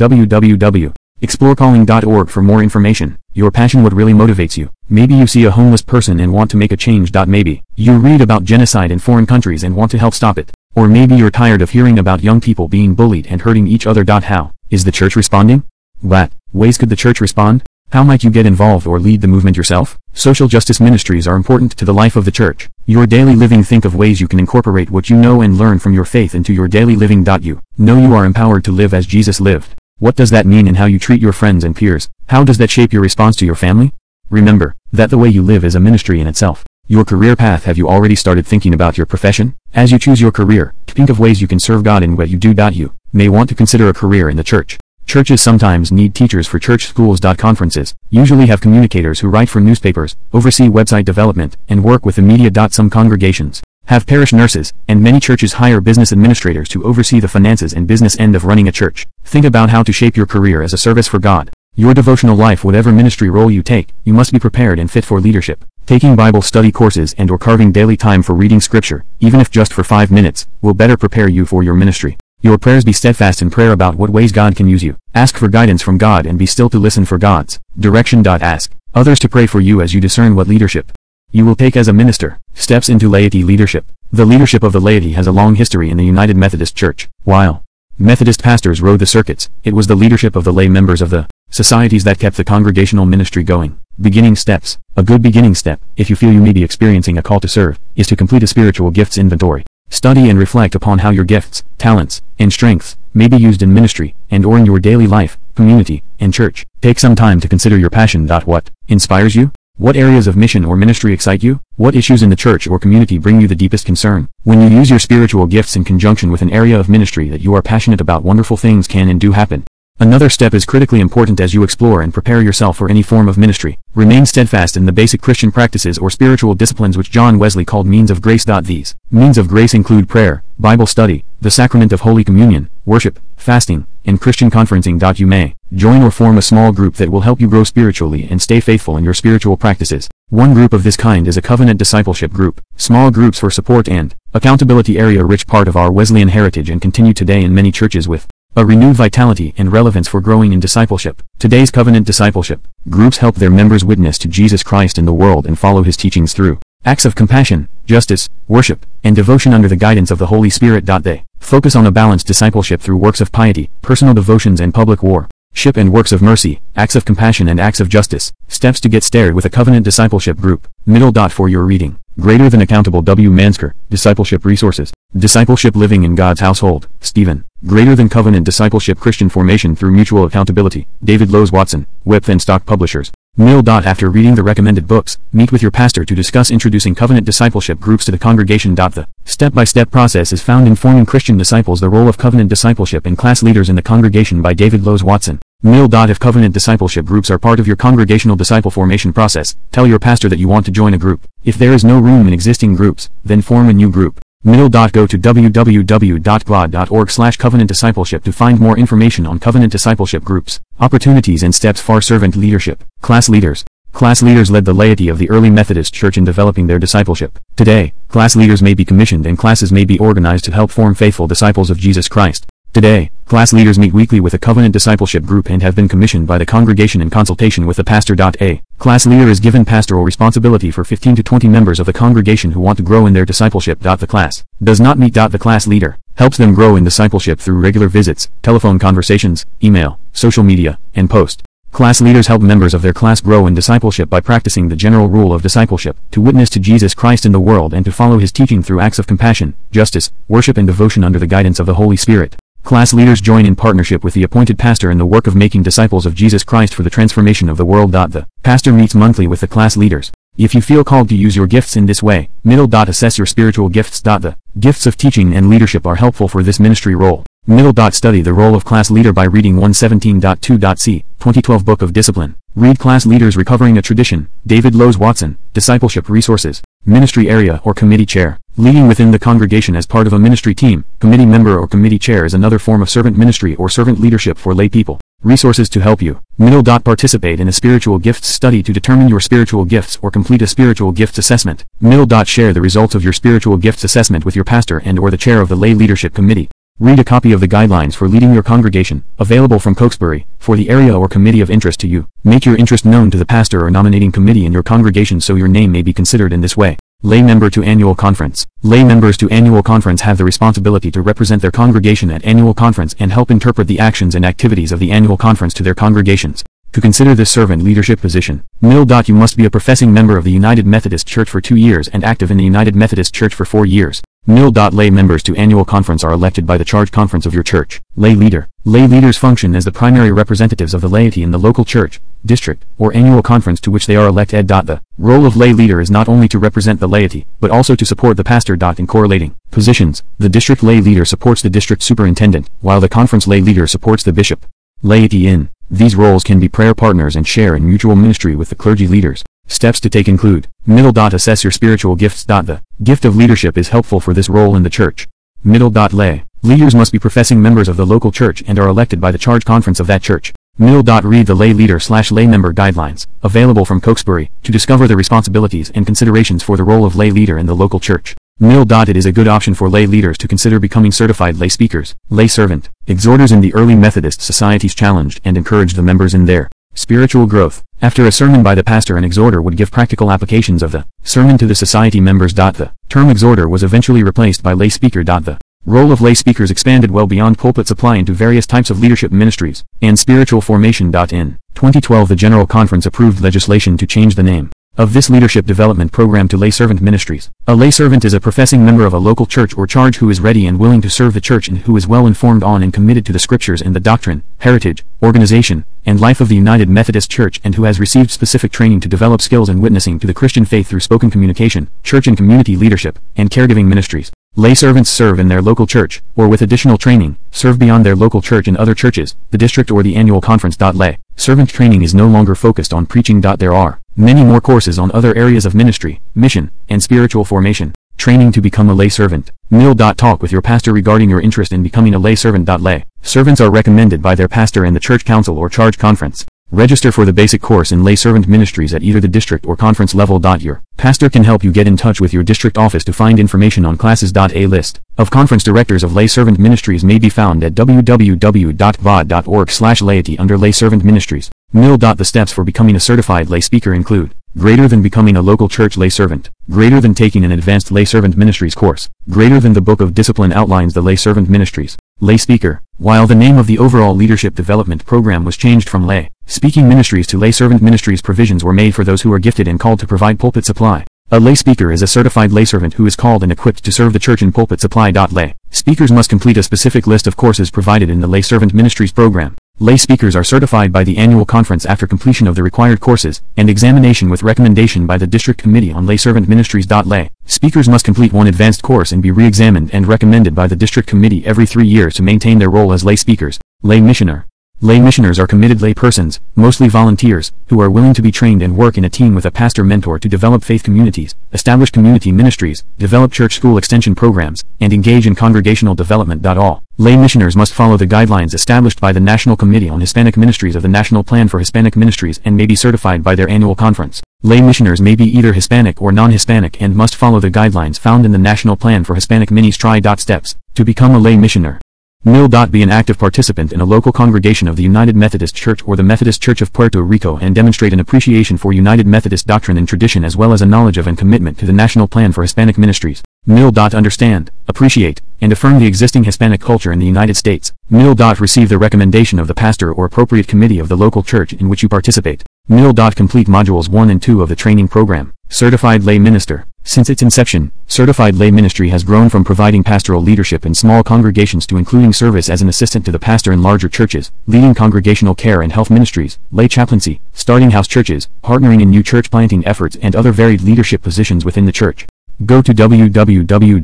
www.explorecalling.org for more information. Your passion what really motivates you. Maybe you see a homeless person and want to make a change. Maybe you read about genocide in foreign countries and want to help stop it. Or maybe you're tired of hearing about young people being bullied and hurting each other. How is the church responding? What ways could the church respond? How might you get involved or lead the movement yourself? Social justice ministries are important to the life of the church. Your daily living think of ways you can incorporate what you know and learn from your faith into your daily living. You know you are empowered to live as Jesus lived. What does that mean in how you treat your friends and peers? How does that shape your response to your family? Remember, that the way you live is a ministry in itself. Your career path Have you already started thinking about your profession? As you choose your career, think of ways you can serve God in what you do. You may want to consider a career in the church. Churches sometimes need teachers for church schools. Conferences usually have communicators who write for newspapers, oversee website development, and work with the media. Some congregations have parish nurses, and many churches hire business administrators to oversee the finances and business end of running a church. Think about how to shape your career as a service for God. Your devotional life whatever ministry role you take, you must be prepared and fit for leadership. Taking Bible study courses and or carving daily time for reading scripture, even if just for 5 minutes, will better prepare you for your ministry. Your prayers be steadfast in prayer about what ways God can use you. Ask for guidance from God and be still to listen for God's direction. Ask others to pray for you as you discern what leadership you will take as a minister. Steps into laity leadership. The leadership of the laity has a long history in the United Methodist Church. While Methodist pastors rode the circuits, it was the leadership of the lay members of the societies that kept the congregational ministry going. Beginning steps. A good beginning step, if you feel you may be experiencing a call to serve, is to complete a spiritual gifts inventory. Study and reflect upon how your gifts, talents, and strengths may be used in ministry and or in your daily life, community, and church. Take some time to consider your passion. What inspires you? What areas of mission or ministry excite you? What issues in the church or community bring you the deepest concern? When you use your spiritual gifts in conjunction with an area of ministry that you are passionate about wonderful things can and do happen. Another step is critically important as you explore and prepare yourself for any form of ministry. Remain steadfast in the basic Christian practices or spiritual disciplines which John Wesley called means of grace. These means of grace include prayer, Bible study, the sacrament of Holy Communion, worship, fasting, and Christian conferencing. You may join or form a small group that will help you grow spiritually and stay faithful in your spiritual practices. One group of this kind is a covenant discipleship group. Small groups for support and accountability area rich part of our Wesleyan heritage and continue today in many churches with a renewed vitality and relevance for growing in discipleship. Today's covenant discipleship. Groups help their members witness to Jesus Christ in the world and follow his teachings through acts of compassion, justice, worship, and devotion under the guidance of the Holy Spirit. They focus on a balanced discipleship through works of piety, personal devotions and public war ship and works of mercy, acts of compassion and acts of justice, steps to get started with a covenant discipleship group, middle dot for your reading, greater than accountable W. Manskar, discipleship resources, discipleship living in God's household, Stephen, greater than covenant discipleship Christian formation through mutual accountability, David Lowes Watson, Wipf and Stock Publishers, Mill. After reading the recommended books, meet with your pastor to discuss introducing covenant discipleship groups to the congregation. The step-by-step process is found in Forming Christian Disciples The Role of Covenant Discipleship and Class Leaders in the Congregation by David Lowes Watson. Mill. If covenant discipleship groups are part of your congregational disciple formation process, tell your pastor that you want to join a group. If there is no room in existing groups, then form a new group. Middle. Go to www.glad.org slash covenant discipleship to find more information on covenant discipleship groups, opportunities and steps for servant leadership. Class leaders. Class leaders led the laity of the early Methodist Church in developing their discipleship. Today, class leaders may be commissioned and classes may be organized to help form faithful disciples of Jesus Christ. Today, class leaders meet weekly with a covenant discipleship group and have been commissioned by the congregation in consultation with the pastor. A class leader is given pastoral responsibility for 15 to 20 members of the congregation who want to grow in their discipleship. The class does not meet. The class leader helps them grow in discipleship through regular visits, telephone conversations, email, social media, and post. Class leaders help members of their class grow in discipleship by practicing the general rule of discipleship, to witness to Jesus Christ in the world and to follow his teaching through acts of compassion, justice, worship and devotion under the guidance of the Holy Spirit. Class leaders join in partnership with the appointed pastor in the work of making disciples of Jesus Christ for the transformation of the world. The pastor meets monthly with the class leaders. If you feel called to use your gifts in this way, middle. Assess your spiritual gifts. The gifts of teaching and leadership are helpful for this ministry role. Middle. Study the role of class leader by reading 117.2.c, 2012 Book of Discipline. Read Class Leaders Recovering a Tradition, David Lowes Watson, Discipleship Resources, Ministry Area or Committee Chair. Leading within the congregation as part of a ministry team, committee member or committee chair is another form of servant ministry or servant leadership for lay people. Resources to help you. Middle. Participate in a spiritual gifts study to determine your spiritual gifts or complete a spiritual gifts assessment. Middle. Share the results of your spiritual gifts assessment with your pastor and or the chair of the lay leadership committee. Read a copy of the guidelines for leading your congregation, available from Cokesbury, for the area or committee of interest to you. Make your interest known to the pastor or nominating committee in your congregation so your name may be considered in this way. Lay member to annual conference. Lay members to annual conference have the responsibility to represent their congregation at annual conference and help interpret the actions and activities of the annual conference to their congregations. To consider this servant leadership position, Mill. You must be a professing member of the United Methodist Church for two years and active in the United Methodist Church for four years. Mill. Lay members to annual conference are elected by the charge conference of your church. Lay leader. Lay leaders function as the primary representatives of the laity in the local church, district, or annual conference to which they are elected. The role of lay leader is not only to represent the laity, but also to support the pastor. In correlating positions, the district lay leader supports the district superintendent, while the conference lay leader supports the bishop. Laity in these roles can be prayer partners and share in mutual ministry with the clergy leaders. Steps to take include, middle. Assess your spiritual gifts. The gift of leadership is helpful for this role in the church. Middle. Lay. Leaders must be professing members of the local church and are elected by the charge conference of that church. Middle. Read the lay leader slash lay member guidelines, available from Cokesbury, to discover the responsibilities and considerations for the role of lay leader in the local church. Mill. It is a good option for lay leaders to consider becoming certified lay speakers, lay servant. Exhorters in the early Methodist societies challenged and encouraged the members in their Spiritual growth. After a sermon by the pastor an exhorter would give practical applications of the sermon to the society members. The term exhorter was eventually replaced by lay speaker. The role of lay speakers expanded well beyond pulpit supply into various types of leadership ministries and spiritual formation. In 2012 the General Conference approved legislation to change the name of this leadership development program to lay servant ministries. A lay servant is a professing member of a local church or charge who is ready and willing to serve the church and who is well informed on and committed to the scriptures and the doctrine, heritage, organization, and life of the United Methodist Church and who has received specific training to develop skills in witnessing to the Christian faith through spoken communication, church and community leadership, and caregiving ministries. Lay servants serve in their local church, or with additional training, serve beyond their local church in other churches, the district or the annual conference. Lay servant training is no longer focused on preaching. There are many more courses on other areas of ministry, mission, and spiritual formation. Training to become a lay servant. Mill. Talk with your pastor regarding your interest in becoming a lay servant. Lay servants are recommended by their pastor and the church council or charge conference. Register for the basic course in lay servant ministries at either the district or conference level. Your pastor can help you get in touch with your district office to find information on classes. A list of conference directors of lay servant ministries may be found at www.vod.org slash laity under lay servant ministries. Mill. The steps for becoming a certified lay speaker include greater than becoming a local church lay servant, greater than taking an advanced lay servant ministries course, greater than the book of discipline outlines the lay servant ministries, lay speaker, while the name of the overall leadership development program was changed from lay Speaking ministries to lay servant ministries provisions were made for those who are gifted and called to provide pulpit supply. A lay speaker is a certified lay servant who is called and equipped to serve the church in pulpit supply. Lay speakers must complete a specific list of courses provided in the lay servant ministries program. Lay speakers are certified by the annual conference after completion of the required courses and examination with recommendation by the District Committee on Lay Servant Ministries. Lay speakers must complete one advanced course and be re-examined and recommended by the District Committee every three years to maintain their role as lay speakers. Lay missioner Lay missioners are committed lay persons, mostly volunteers, who are willing to be trained and work in a team with a pastor mentor to develop faith communities, establish community ministries, develop church school extension programs, and engage in congregational development. All lay missioners must follow the guidelines established by the National Committee on Hispanic Ministries of the National Plan for Hispanic Ministries and may be certified by their annual conference. Lay missioners may be either Hispanic or non-Hispanic and must follow the guidelines found in the National Plan for Hispanic Ministry. Steps to become a lay missioner. Mill. Be an active participant in a local congregation of the United Methodist Church or the Methodist Church of Puerto Rico and demonstrate an appreciation for United Methodist doctrine and tradition as well as a knowledge of and commitment to the National Plan for Hispanic Ministries. Mill. Dot understand, appreciate, and affirm the existing Hispanic culture in the United States. Mill. Dot receive the recommendation of the pastor or appropriate committee of the local church in which you participate. Mill. Dot complete modules 1 and 2 of the training program. Certified Lay Minister. Since its inception, Certified Lay Ministry has grown from providing pastoral leadership in small congregations to including service as an assistant to the pastor in larger churches, leading congregational care and health ministries, lay chaplaincy, starting house churches, partnering in new church planting efforts and other varied leadership positions within the church. Go to www.bod.org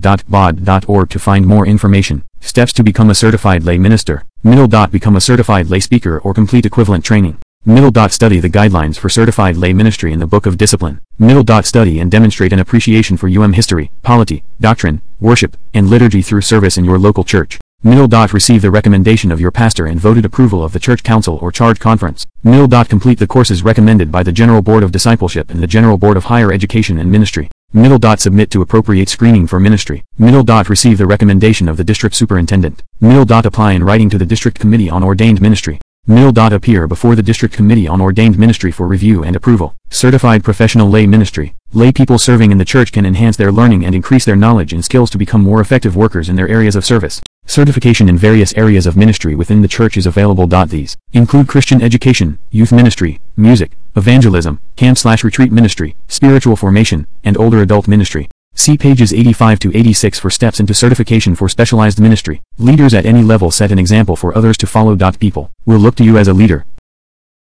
to find more information. Steps to become a certified lay minister. Middle. Become a certified lay speaker or complete equivalent training. Middle. dot Study the guidelines for certified lay ministry in the Book of Discipline. Middle. dot Study and demonstrate an appreciation for UM history, polity, doctrine, worship, and liturgy through service in your local church. Middle. dot Receive the recommendation of your pastor and voted approval of the church council or charge conference. Middle. dot Complete the courses recommended by the General Board of Discipleship and the General Board of Higher Education and Ministry. Middle. Dot submit to appropriate screening for ministry. Middle. Dot receive the recommendation of the district superintendent. Middle. dot Apply in writing to the district committee on ordained ministry. Mill. Appear before the District Committee on Ordained Ministry for review and approval. Certified Professional Lay Ministry. Lay people serving in the church can enhance their learning and increase their knowledge and skills to become more effective workers in their areas of service. Certification in various areas of ministry within the church is available. These include Christian education, youth ministry, music, evangelism, camp-slash-retreat ministry, spiritual formation, and older adult ministry. See pages 85 to 86 for steps into certification for specialized ministry. Leaders at any level set an example for others to follow. People will look to you as a leader,